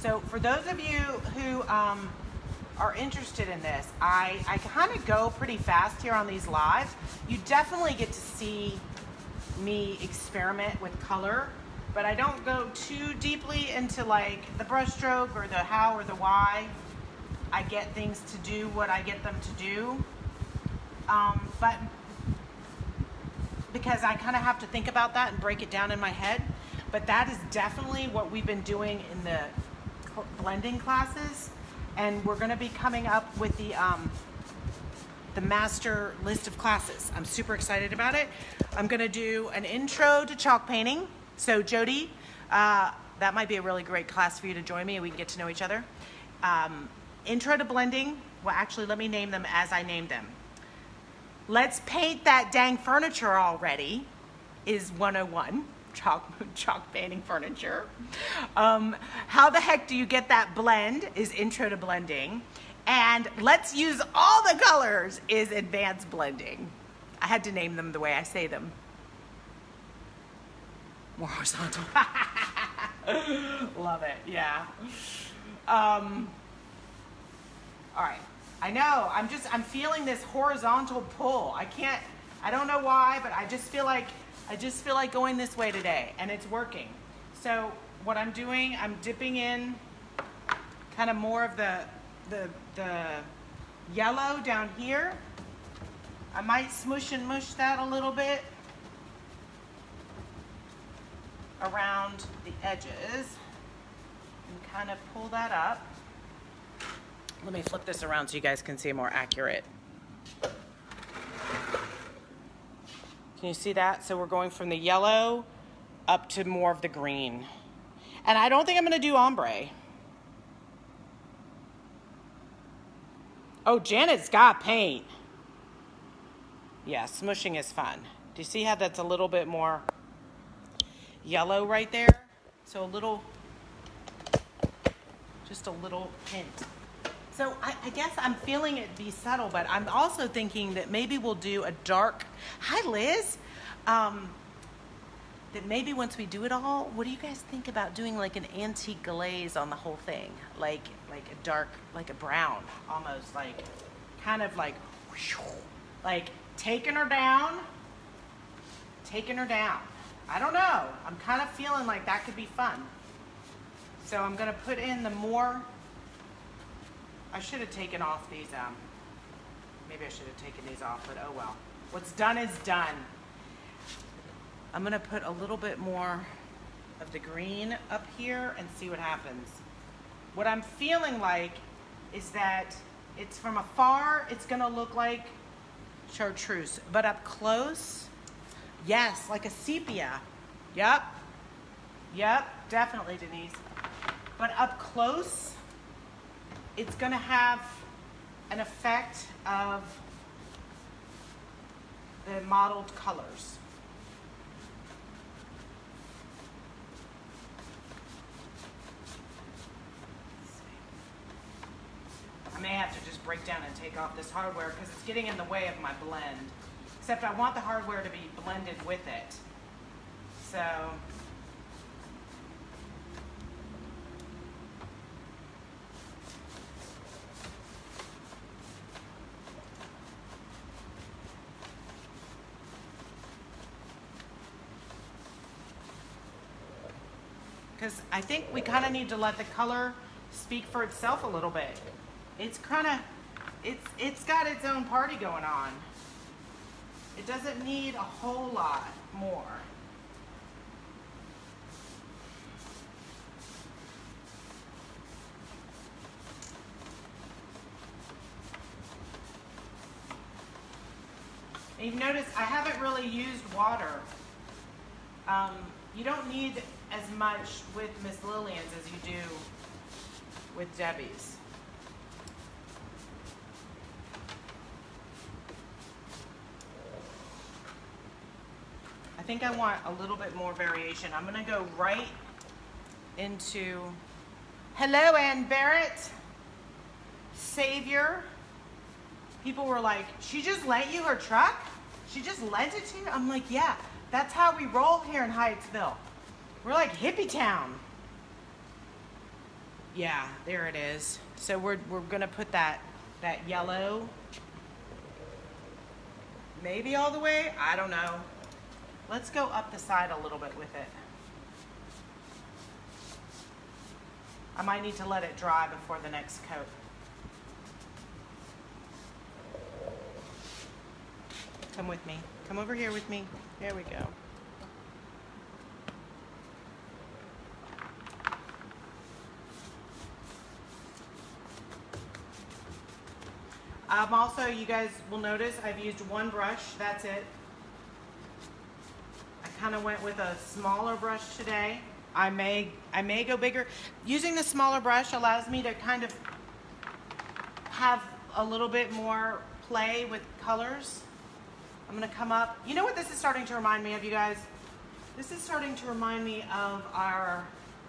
So for those of you who um, are interested in this, I, I kind of go pretty fast here on these lives. You definitely get to see me experiment with color, but I don't go too deeply into like the brushstroke or the how or the why. I get things to do what I get them to do. Um, but because I kind of have to think about that and break it down in my head. But that is definitely what we've been doing in the blending classes, and we're going to be coming up with the um, the master list of classes. I'm super excited about it. I'm going to do an intro to chalk painting. So Jody, uh, that might be a really great class for you to join me, and we can get to know each other. Um, intro to blending. Well, actually, let me name them as I named them. Let's paint that dang furniture already is 101 chalk, chalk painting furniture. Um, how the heck do you get that blend is intro to blending. And let's use all the colors is advanced blending. I had to name them the way I say them. More horizontal. Love it, yeah. Um, all right, I know, I'm just, I'm feeling this horizontal pull. I can't, I don't know why, but I just feel like I just feel like going this way today and it's working. So what I'm doing, I'm dipping in kind of more of the, the, the yellow down here. I might smush and mush that a little bit around the edges and kind of pull that up. Let me flip this around so you guys can see more accurate. Can you see that? So we're going from the yellow up to more of the green. And I don't think I'm gonna do ombre. Oh, Janet's got paint. Yeah, smushing is fun. Do you see how that's a little bit more yellow right there? So a little, just a little hint. So I, I, guess I'm feeling it be subtle, but I'm also thinking that maybe we'll do a dark. Hi, Liz. Um, that maybe once we do it all, what do you guys think about doing like an antique glaze on the whole thing, like like a dark, like a brown, almost like, kind of like, like taking her down, taking her down. I don't know. I'm kind of feeling like that could be fun. So I'm gonna put in the more I should have taken off these, um, maybe I should have taken these off, but oh well. What's done is done. I'm gonna put a little bit more of the green up here and see what happens. What I'm feeling like is that it's from afar, it's gonna look like chartreuse. But up close, yes, like a sepia. Yep. Yep, definitely, Denise. But up close, it's gonna have an effect of the mottled colors. I may have to just break down and take off this hardware because it's getting in the way of my blend. Except I want the hardware to be blended with it. So because I think we kind of need to let the color speak for itself a little bit. It's kind of, it's, it's got its own party going on. It doesn't need a whole lot more. You've noticed I haven't really used water. Um, you don't need as much with Miss Lillian's as you do with Debbie's. I think I want a little bit more variation. I'm gonna go right into, hello Ann Barrett, Savior. People were like, she just lent you her truck? She just lent it to you? I'm like, yeah, that's how we roll here in Hyattsville. We're like hippie town. Yeah, there it is. So we're, we're gonna put that, that yellow, maybe all the way, I don't know. Let's go up the side a little bit with it. I might need to let it dry before the next coat. Come with me. Come over here with me. There we go. Um, also, you guys will notice I've used one brush, that's it. I kind of went with a smaller brush today. I may, I may go bigger. Using the smaller brush allows me to kind of have a little bit more play with colors. I'm gonna come up. You know what this is starting to remind me of, you guys? This is starting to remind me of our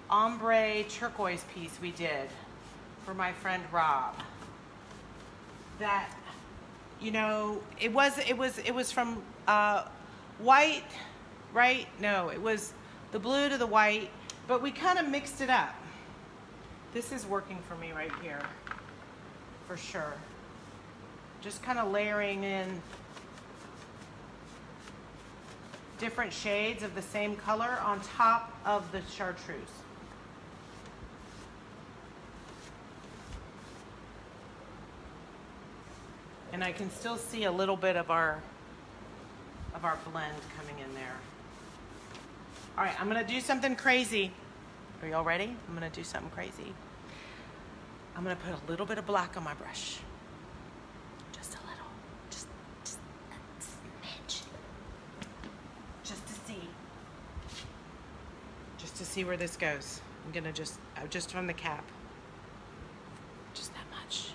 ombre turquoise piece we did for my friend Rob that you know it was it was it was from uh, white right no it was the blue to the white but we kind of mixed it up this is working for me right here for sure just kind of layering in different shades of the same color on top of the chartreuse And I can still see a little bit of our of our blend coming in there. All right, I'm gonna do something crazy. Are y'all ready? I'm gonna do something crazy. I'm gonna put a little bit of black on my brush. Just a little, just, just a smidge. Just to see. Just to see where this goes. I'm gonna just, uh, just from the cap. Just that much.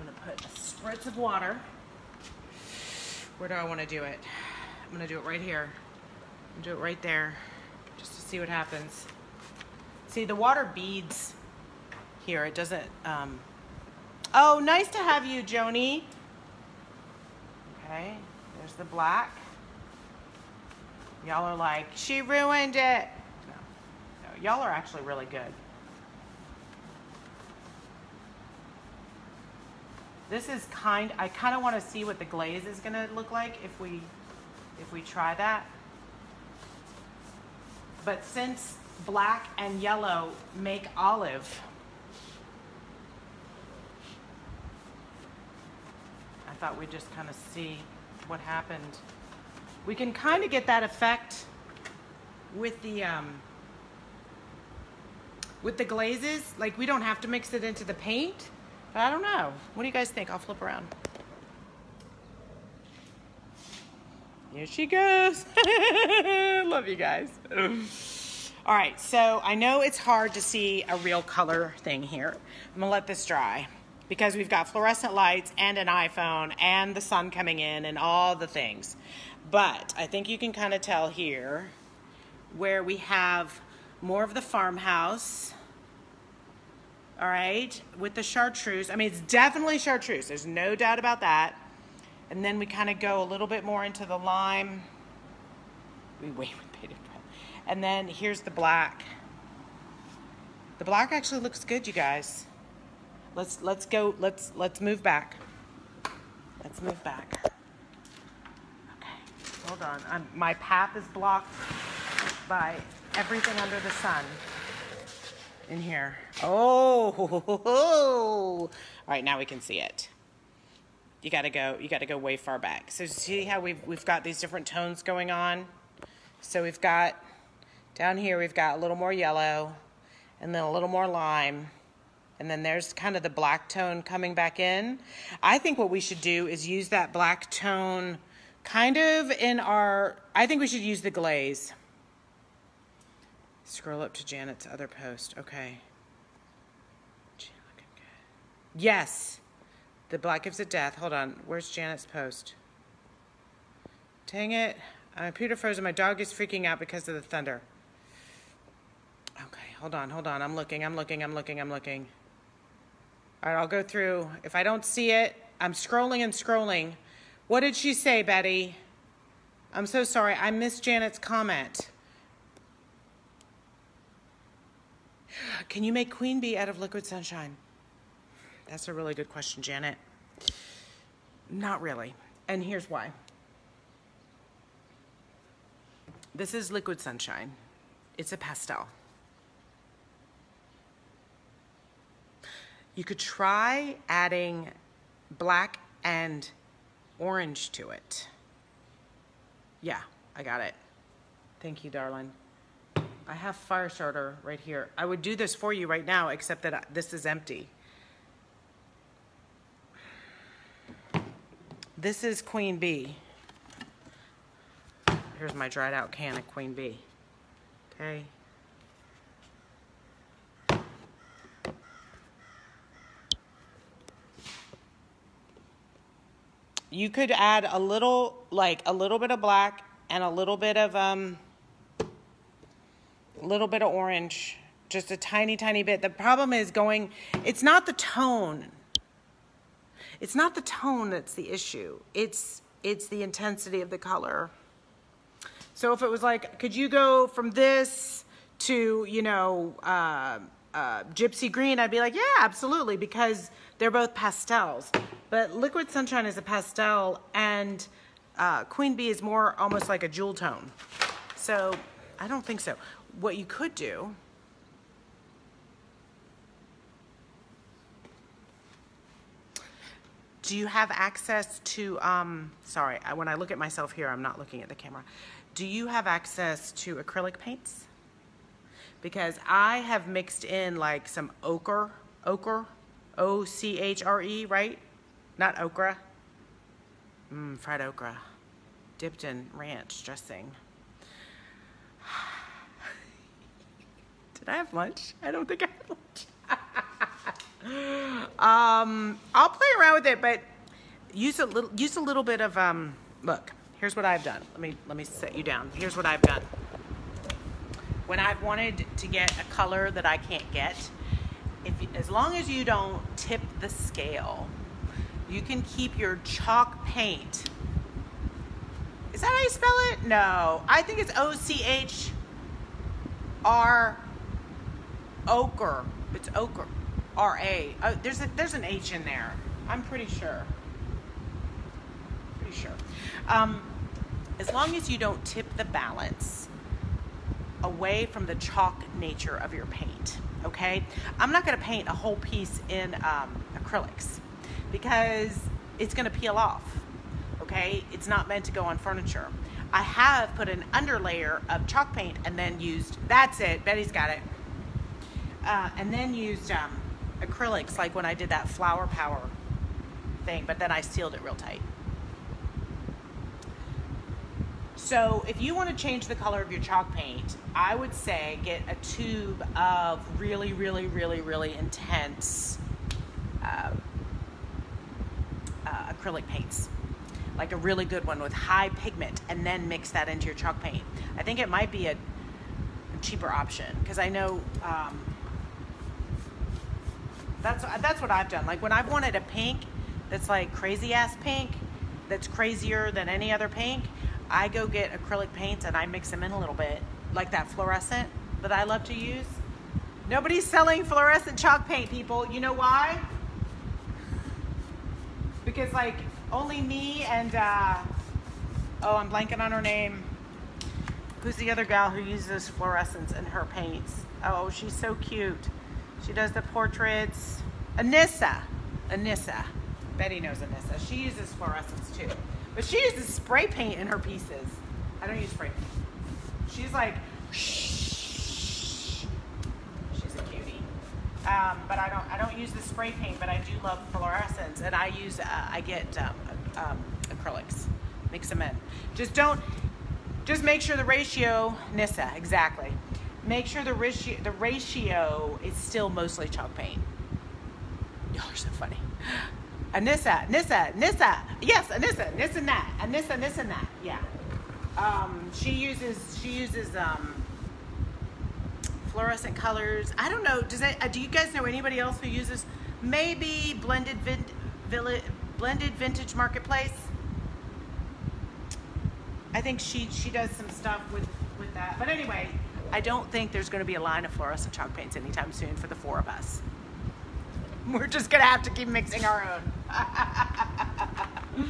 I'm gonna put a spritz of water. Where do I wanna do it? I'm gonna do it right here. do it right there, just to see what happens. See, the water beads here. It doesn't, um... Oh, nice to have you, Joni. Okay, there's the black. Y'all are like, she ruined it. Y'all are actually really good. This is kind, I kind of want to see what the glaze is going to look like if we, if we try that. But since black and yellow make olive, I thought we'd just kind of see what happened. We can kind of get that effect with the, um, with the glazes. Like we don't have to mix it into the paint. But I don't know. What do you guys think? I'll flip around. Here she goes. Love you guys. All right, so I know it's hard to see a real color thing here. I'm gonna let this dry because we've got fluorescent lights and an iPhone and the sun coming in and all the things. But I think you can kind of tell here where we have more of the farmhouse. All right, with the chartreuse. I mean, it's definitely chartreuse. There's no doubt about that. And then we kind of go a little bit more into the lime. We wait with bated breath. And then here's the black. The black actually looks good, you guys. Let's let's go. Let's let's move back. Let's move back. Okay, hold on. I'm, my path is blocked by everything under the sun in here. Oh, all right. Now we can see it you got to go you got to go way far back so see how we've, we've got these different tones going on so we've got down here we've got a little more yellow and then a little more lime and then there's kind of the black tone coming back in i think what we should do is use that black tone kind of in our i think we should use the glaze scroll up to janet's other post okay yes the Black Gives of Death. Hold on. Where's Janet's post? Dang it. Uh, my computer froze and My dog is freaking out because of the thunder. Okay, hold on, hold on. I'm looking, I'm looking, I'm looking, I'm looking. All right, I'll go through. If I don't see it, I'm scrolling and scrolling. What did she say, Betty? I'm so sorry. I missed Janet's comment. Can you make queen bee out of liquid sunshine? That's a really good question, Janet. Not really. And here's why. This is liquid sunshine. It's a pastel. You could try adding black and orange to it. Yeah, I got it. Thank you, darling. I have fire starter right here. I would do this for you right now, except that this is empty. This is Queen Bee. Here's my dried out can of Queen Bee. Okay. You could add a little, like a little bit of black and a little bit of, um, a little bit of orange. Just a tiny, tiny bit. The problem is going, it's not the tone it's not the tone that's the issue. It's it's the intensity of the color. So if it was like, could you go from this to, you know, uh, uh, gypsy green, I'd be like, yeah, absolutely, because they're both pastels. But Liquid Sunshine is a pastel, and uh, Queen Bee is more almost like a jewel tone. So I don't think so. What you could do Do you have access to, um, sorry, when I look at myself here, I'm not looking at the camera. Do you have access to acrylic paints? Because I have mixed in like some ochre, ochre, O-C-H-R-E, right? Not okra. Mmm, fried okra. Dipped in ranch dressing. Did I have lunch? I don't think I had lunch. um, I'll play around with it, but use a little use a little bit of um. Look, here's what I've done. Let me let me set you down. Here's what I've done. When I've wanted to get a color that I can't get, if as long as you don't tip the scale, you can keep your chalk paint. Is that how you spell it? No, I think it's O C H R ochre. It's ochre. R-A. Oh, there's, a, there's an H in there. I'm pretty sure. Pretty sure. Um, as long as you don't tip the balance away from the chalk nature of your paint, okay? I'm not gonna paint a whole piece in um, acrylics because it's gonna peel off, okay? It's not meant to go on furniture. I have put an underlayer of chalk paint and then used, that's it, Betty's got it. Uh, and then used um, acrylics like when I did that flower power thing, but then I sealed it real tight. So if you want to change the color of your chalk paint, I would say get a tube of really, really, really, really intense uh, uh, acrylic paints. Like a really good one with high pigment and then mix that into your chalk paint. I think it might be a, cheaper option because I know um, that's, that's what I've done. Like when I've wanted a pink that's like crazy ass pink, that's crazier than any other pink, I go get acrylic paints and I mix them in a little bit, like that fluorescent that I love to use. Nobody's selling fluorescent chalk paint, people. You know why? Because like only me and, uh, oh, I'm blanking on her name. Who's the other gal who uses fluorescence in her paints? Oh, she's so cute. She does the portraits. Anissa. Anissa. Betty knows Anissa. She uses fluorescence too. But she uses spray paint in her pieces. I don't use spray paint. She's like, shh. She's a cutie. Um, but I don't, I don't use the spray paint, but I do love fluorescence. And I use, uh, I get um, um, acrylics. Mix them in. Just don't, just make sure the ratio, Nissa, exactly. Make sure the ratio, the ratio is still mostly chalk paint. Y'all are so funny. Anissa, Nissa, Nissa. Yes, Anissa, this and that. Anissa, this and that. Yeah. Um, she uses she uses um, fluorescent colors. I don't know. Does that? Uh, do you guys know anybody else who uses maybe blended vin, blended vintage marketplace? I think she she does some stuff with with that. But anyway, I don't think there's going to be a line of fluorescent chalk paints anytime soon for the four of us. We're just gonna have to keep mixing our own.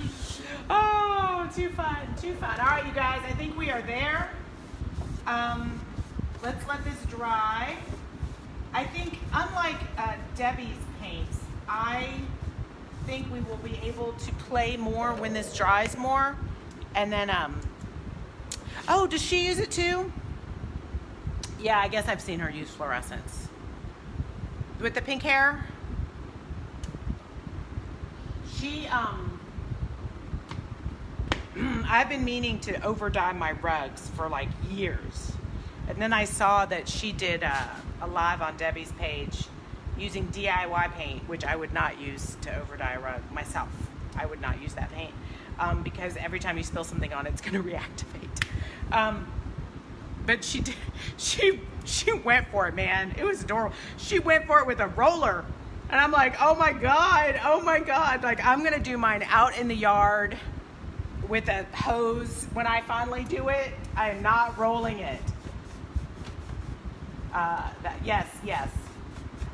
oh, too fun, too fun. All right, you guys, I think we are there. Um, let's let this dry. I think, unlike uh, Debbie's paints, I think we will be able to play more when this dries more. And then, um, oh, does she use it too? Yeah, I guess I've seen her use fluorescence. With the pink hair? She, um, I've been meaning to over dye my rugs for like years. And then I saw that she did uh, a live on Debbie's page using DIY paint, which I would not use to over dye a rug myself. I would not use that paint um, because every time you spill something on it, it's going to reactivate. Um, but she did, she she went for it, man. It was adorable. She went for it with a roller and I'm like, oh my God, oh my God. Like, I'm gonna do mine out in the yard with a hose when I finally do it. I am not rolling it. Uh, that, yes, yes.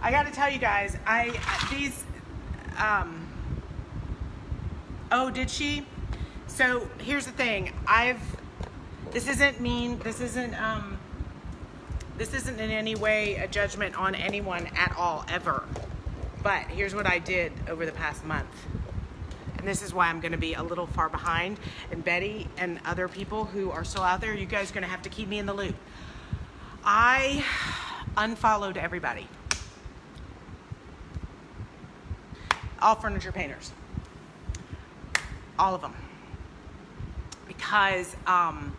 I gotta tell you guys, I, these, um, oh, did she? So here's the thing. I've, this isn't mean, this isn't, um, this isn't in any way a judgment on anyone at all, ever. But here's what I did over the past month. And this is why I'm gonna be a little far behind. And Betty and other people who are still out there, you guys are gonna have to keep me in the loop. I unfollowed everybody. All furniture painters. All of them. Because um,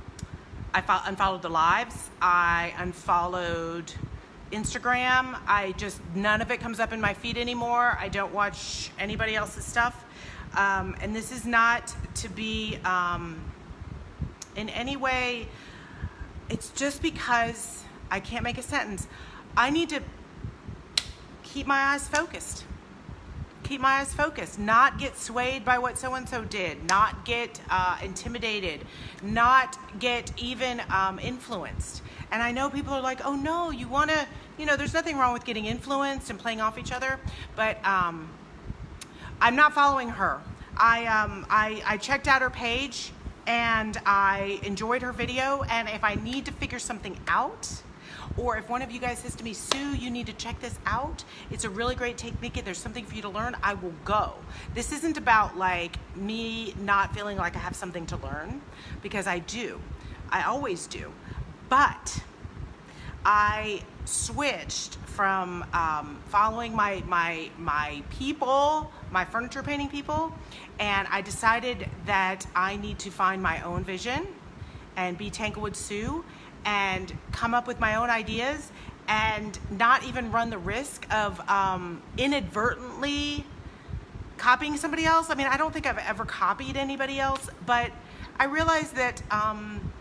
I unfollowed the lives. I unfollowed Instagram. I just, none of it comes up in my feed anymore. I don't watch anybody else's stuff. Um, and this is not to be um, in any way, it's just because I can't make a sentence. I need to keep my eyes focused. Keep my eyes focused, not get swayed by what so and so did, not get uh, intimidated, not get even um, influenced. And I know people are like, oh no, you want to, you know, there's nothing wrong with getting influenced and playing off each other, but um, I'm not following her. I, um, I, I checked out her page and I enjoyed her video. And if I need to figure something out, or if one of you guys says to me, Sue, you need to check this out. It's a really great technique. There's something for you to learn. I will go. This isn't about like me not feeling like I have something to learn because I do. I always do. But I switched from um, following my, my, my people, my furniture painting people, and I decided that I need to find my own vision and be Tanglewood Sue and come up with my own ideas and not even run the risk of um, inadvertently copying somebody else. I mean, I don't think I've ever copied anybody else, but I realized that um,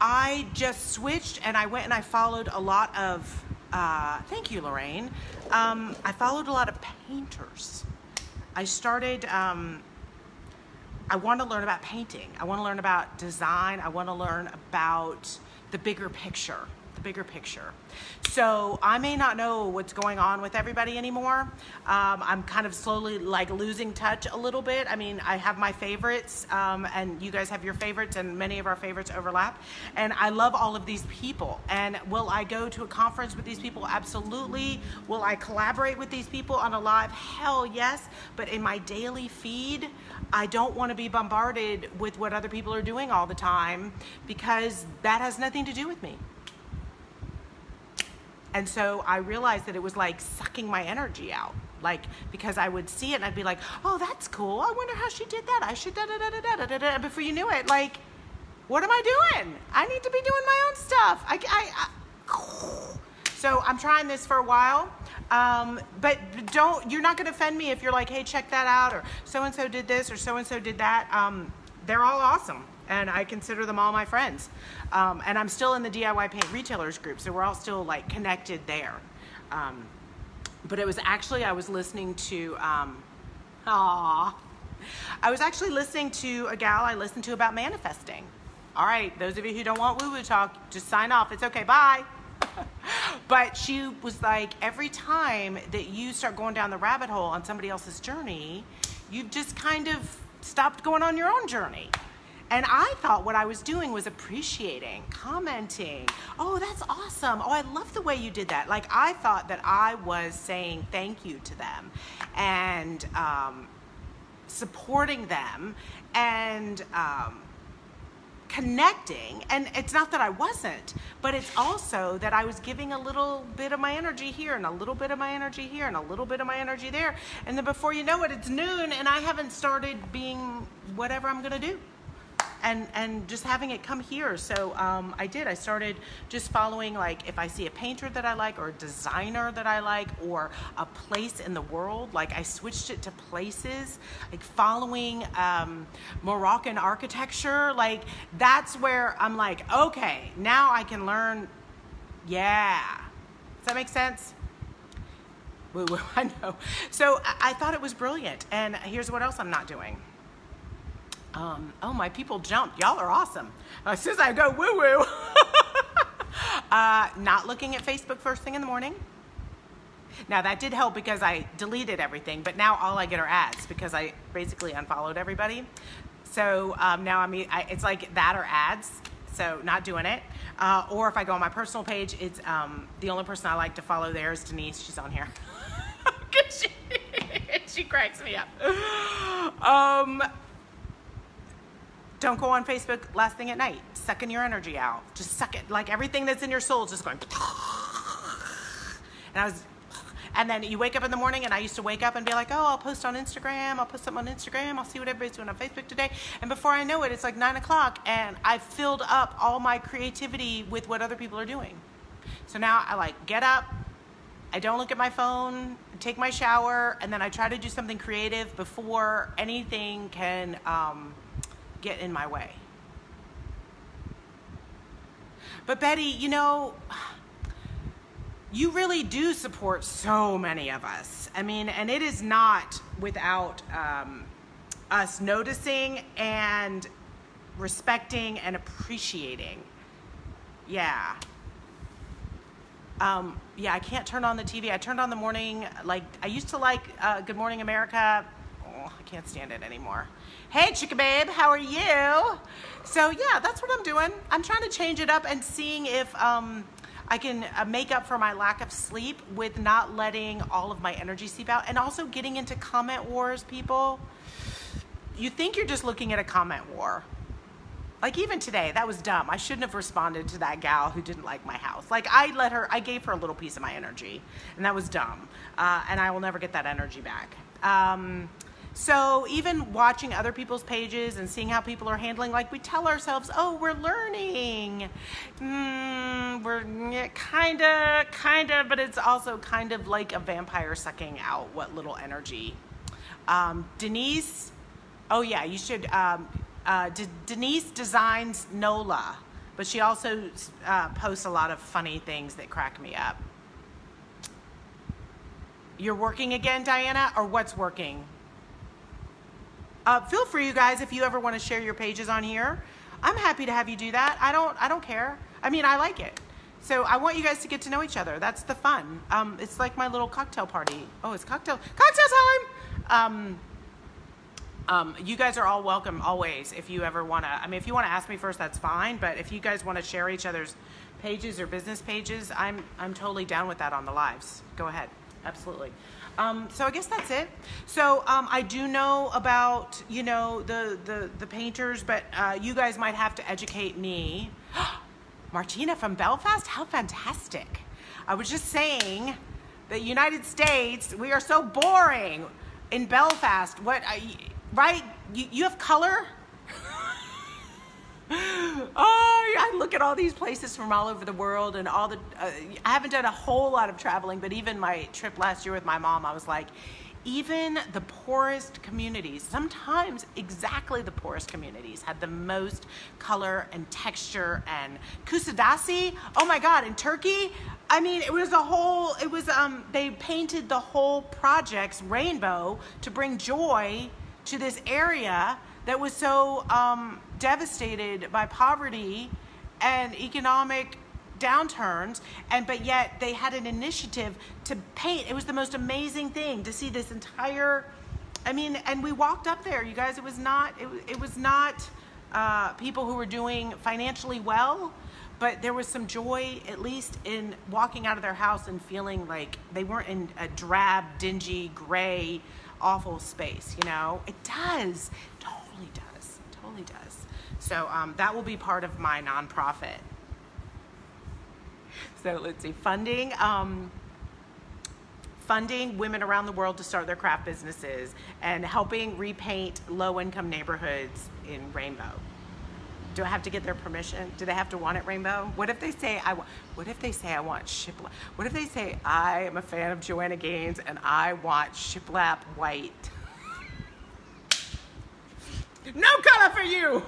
I just switched and I went and I followed a lot of, uh, thank you, Lorraine. Um, I followed a lot of painters. I started, um, I want to learn about painting. I want to learn about design. I want to learn about the bigger picture bigger picture. So I may not know what's going on with everybody anymore. Um, I'm kind of slowly like losing touch a little bit. I mean, I have my favorites um, and you guys have your favorites and many of our favorites overlap. And I love all of these people. And will I go to a conference with these people? Absolutely. Will I collaborate with these people on a live? Hell yes. But in my daily feed, I don't want to be bombarded with what other people are doing all the time because that has nothing to do with me. And so I realized that it was like sucking my energy out. Like, because I would see it and I'd be like, oh, that's cool. I wonder how she did that. I should da da da da da da da. Before you knew it, like, what am I doing? I need to be doing my own stuff. I, I, I so I'm trying this for a while. Um, but don't, you're not going to offend me if you're like, hey, check that out, or so and so did this, or so and so did that. Um, they're all awesome and I consider them all my friends. Um, and I'm still in the DIY paint retailers group, so we're all still like connected there. Um, but it was actually, I was listening to, um, I was actually listening to a gal I listened to about manifesting. All right, those of you who don't want woo-woo talk, just sign off. It's okay, bye. but she was like, every time that you start going down the rabbit hole on somebody else's journey, you've just kind of stopped going on your own journey. And I thought what I was doing was appreciating, commenting. Oh, that's awesome. Oh, I love the way you did that. Like I thought that I was saying thank you to them and um, supporting them and um, connecting. And it's not that I wasn't, but it's also that I was giving a little bit of my energy here and a little bit of my energy here and a little bit of my energy there. And then before you know it, it's noon and I haven't started being whatever I'm going to do and and just having it come here. So um, I did. I started just following like if I see a painter that I like or a designer that I like or a place in the world. Like I switched it to places, like following um, Moroccan architecture. Like that's where I'm like, okay, now I can learn. Yeah, does that make sense? I know. So I thought it was brilliant. And here's what else I'm not doing. Um, oh, my people jumped. Y'all are awesome. As soon as I go woo woo, uh, not looking at Facebook first thing in the morning. Now that did help because I deleted everything, but now all I get are ads because I basically unfollowed everybody. So um, now I'm, I, it's like that or ads. So not doing it. Uh, or if I go on my personal page, it's um, the only person I like to follow there is Denise. She's on here. she, she cracks me up. Um, don't go on Facebook last thing at night, sucking your energy out. Just suck it. Like everything that's in your soul is just going. And I was, and then you wake up in the morning, and I used to wake up and be like, oh, I'll post on Instagram. I'll post something on Instagram. I'll see what everybody's doing on Facebook today. And before I know it, it's like nine o'clock, and I've filled up all my creativity with what other people are doing. So now I like get up, I don't look at my phone, take my shower, and then I try to do something creative before anything can um, get in my way. But Betty, you know, you really do support so many of us. I mean, and it is not without um, us noticing and respecting and appreciating. Yeah. Um, yeah, I can't turn on the TV. I turned on the morning, like, I used to like uh, Good Morning America. Oh, I can't stand it anymore. Hey, Chicka Babe, how are you? So yeah, that's what I'm doing. I'm trying to change it up and seeing if um, I can uh, make up for my lack of sleep with not letting all of my energy seep out and also getting into comment wars, people. You think you're just looking at a comment war. Like even today, that was dumb. I shouldn't have responded to that gal who didn't like my house. Like I let her, I gave her a little piece of my energy and that was dumb. Uh, and I will never get that energy back. Um, So even watching other people's pages and seeing how people are handling, like we tell ourselves, oh, we're learning. Mm, we're kind of, kind of, but it's also kind of like a vampire sucking out what little energy. Um, Denise, oh yeah, you should, um, uh, D- Denise designs NOLA, but she also uh, posts a lot of funny things that crack me up. You're working again, Diana, or what's working? Uh, feel free, you guys, if you ever want to share your pages on here. I'm happy to have you do that. I don't, I don't care. I mean, I like it. So I want you guys to get to know each other. That's the fun. Um, it's like my little cocktail party. Oh, it's cocktail, cocktail time. Um, um, you guys are all welcome always if you ever want to. I mean, if you want to ask me first, that's fine. But if you guys want to share each other's pages or business pages, I'm, I'm totally down with that on the lives. Go ahead. Absolutely. Um, so I guess that's it. So um, I do know about you know the the, the painters, but uh, you guys might have to educate me. Martina from Belfast, how fantastic! I was just saying, the United States, we are so boring. In Belfast, what? Right? You, you have color. Oh, I look at all these places from all over the world and all the. Uh, I haven't done a whole lot of traveling, but even my trip last year with my mom, I was like, even the poorest communities, sometimes exactly the poorest communities, had the most color and texture and Kusadasi. Oh my God, in Turkey, I mean, it was a whole, it was, um, they painted the whole project's rainbow to bring joy to this area that was so um, devastated by poverty and economic downturns and but yet they had an initiative to paint. It was the most amazing thing to see this entire i mean and we walked up there you guys. It was not it, it was not uh, people who were doing financially well but there was some joy at least in walking out of their house and feeling like they weren't in a drab dingy gray awful space you know? It does. Totally does. Totally does so um, that will be part of my nonprofit. So let's see, funding. Um, funding women around the world to start their craft businesses and helping repaint low income neighborhoods in rainbow. Do I have to get their permission? Do they have to want it rainbow? What if they say I want? What if they say I want shiplap? What if they say I am a fan of Joanna Gaines and I want shiplap white? no color for you.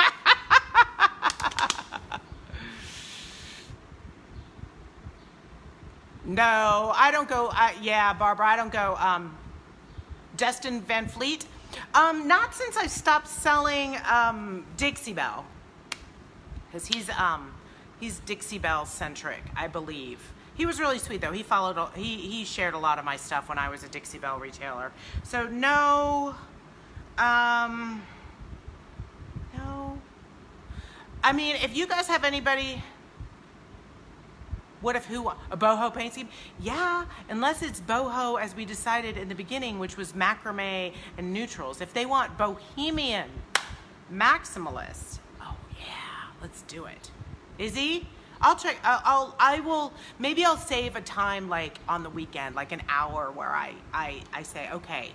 no, I don't go. Uh, yeah, Barbara, I don't go. Um, Dustin Van Fleet. Um, not since I stopped selling um, Dixie Belle, because he's um, he's Dixie Belle centric, I believe. He was really sweet though. He followed. He he shared a lot of my stuff when I was a Dixie Belle retailer. So no. Um, I mean, if you guys have anybody, what if who, a boho paint scheme? Yeah, unless it's boho as we decided in the beginning, which was macrame and neutrals. If they want bohemian, maximalist, oh yeah, let's do it. Izzy, I'll check, I'll, I'll, I will, maybe I'll save a time like on the weekend, like an hour where I, I, I say, okay,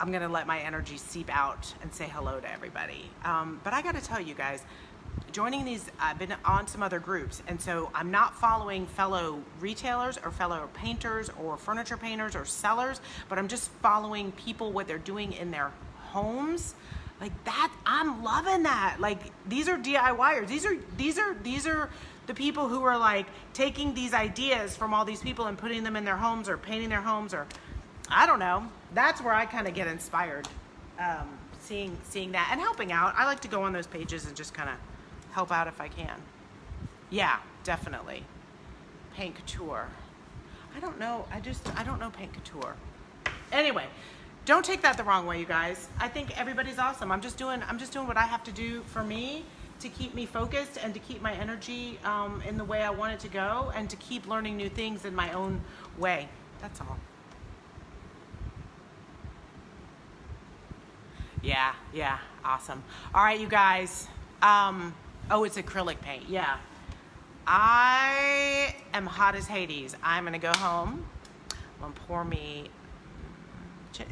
I'm gonna let my energy seep out and say hello to everybody. Um, but I gotta tell you guys, joining these, I've been on some other groups, and so I'm not following fellow retailers or fellow painters or furniture painters or sellers, but I'm just following people what they're doing in their homes. Like that, I'm loving that. Like these are DIYers. These are these are these are the people who are like taking these ideas from all these people and putting them in their homes or painting their homes or I don't know. That's where I kind of get inspired. Um, seeing seeing that and helping out. I like to go on those pages and just kind of help out if I can. Yeah, definitely. Paint couture. I don't know. I just, I don't know paint couture. Anyway, don't take that the wrong way, you guys. I think everybody's awesome. I'm just doing, I'm just doing what I have to do for me to keep me focused and to keep my energy um, in the way I want it to go and to keep learning new things in my own way. That's all. Yeah, yeah, awesome. All right, you guys. Um, Oh, it's acrylic paint, yeah. I am hot as Hades. I'm gonna go home. I'm gonna pour me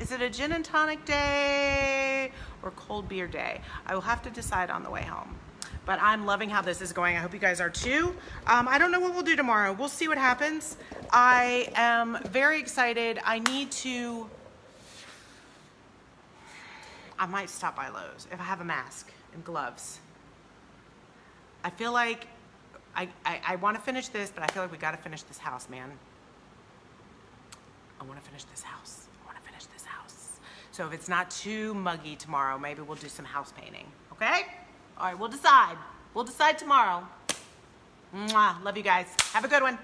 Is it a gin and tonic day or cold beer day? I will have to decide on the way home. But I'm loving how this is going. I hope you guys are too. Um, I don't know what we'll do tomorrow. We'll see what happens. I am very excited. I need to, I might stop by Lowe's if I have a mask and gloves. I feel like I, I, I want to finish this, but I feel like we got to finish this house, man. I want to finish this house. I want to finish this house. So if it's not too muggy tomorrow, maybe we'll do some house painting. Okay? All right, we'll decide. We'll decide tomorrow. Mwah. Love you guys. Have a good one.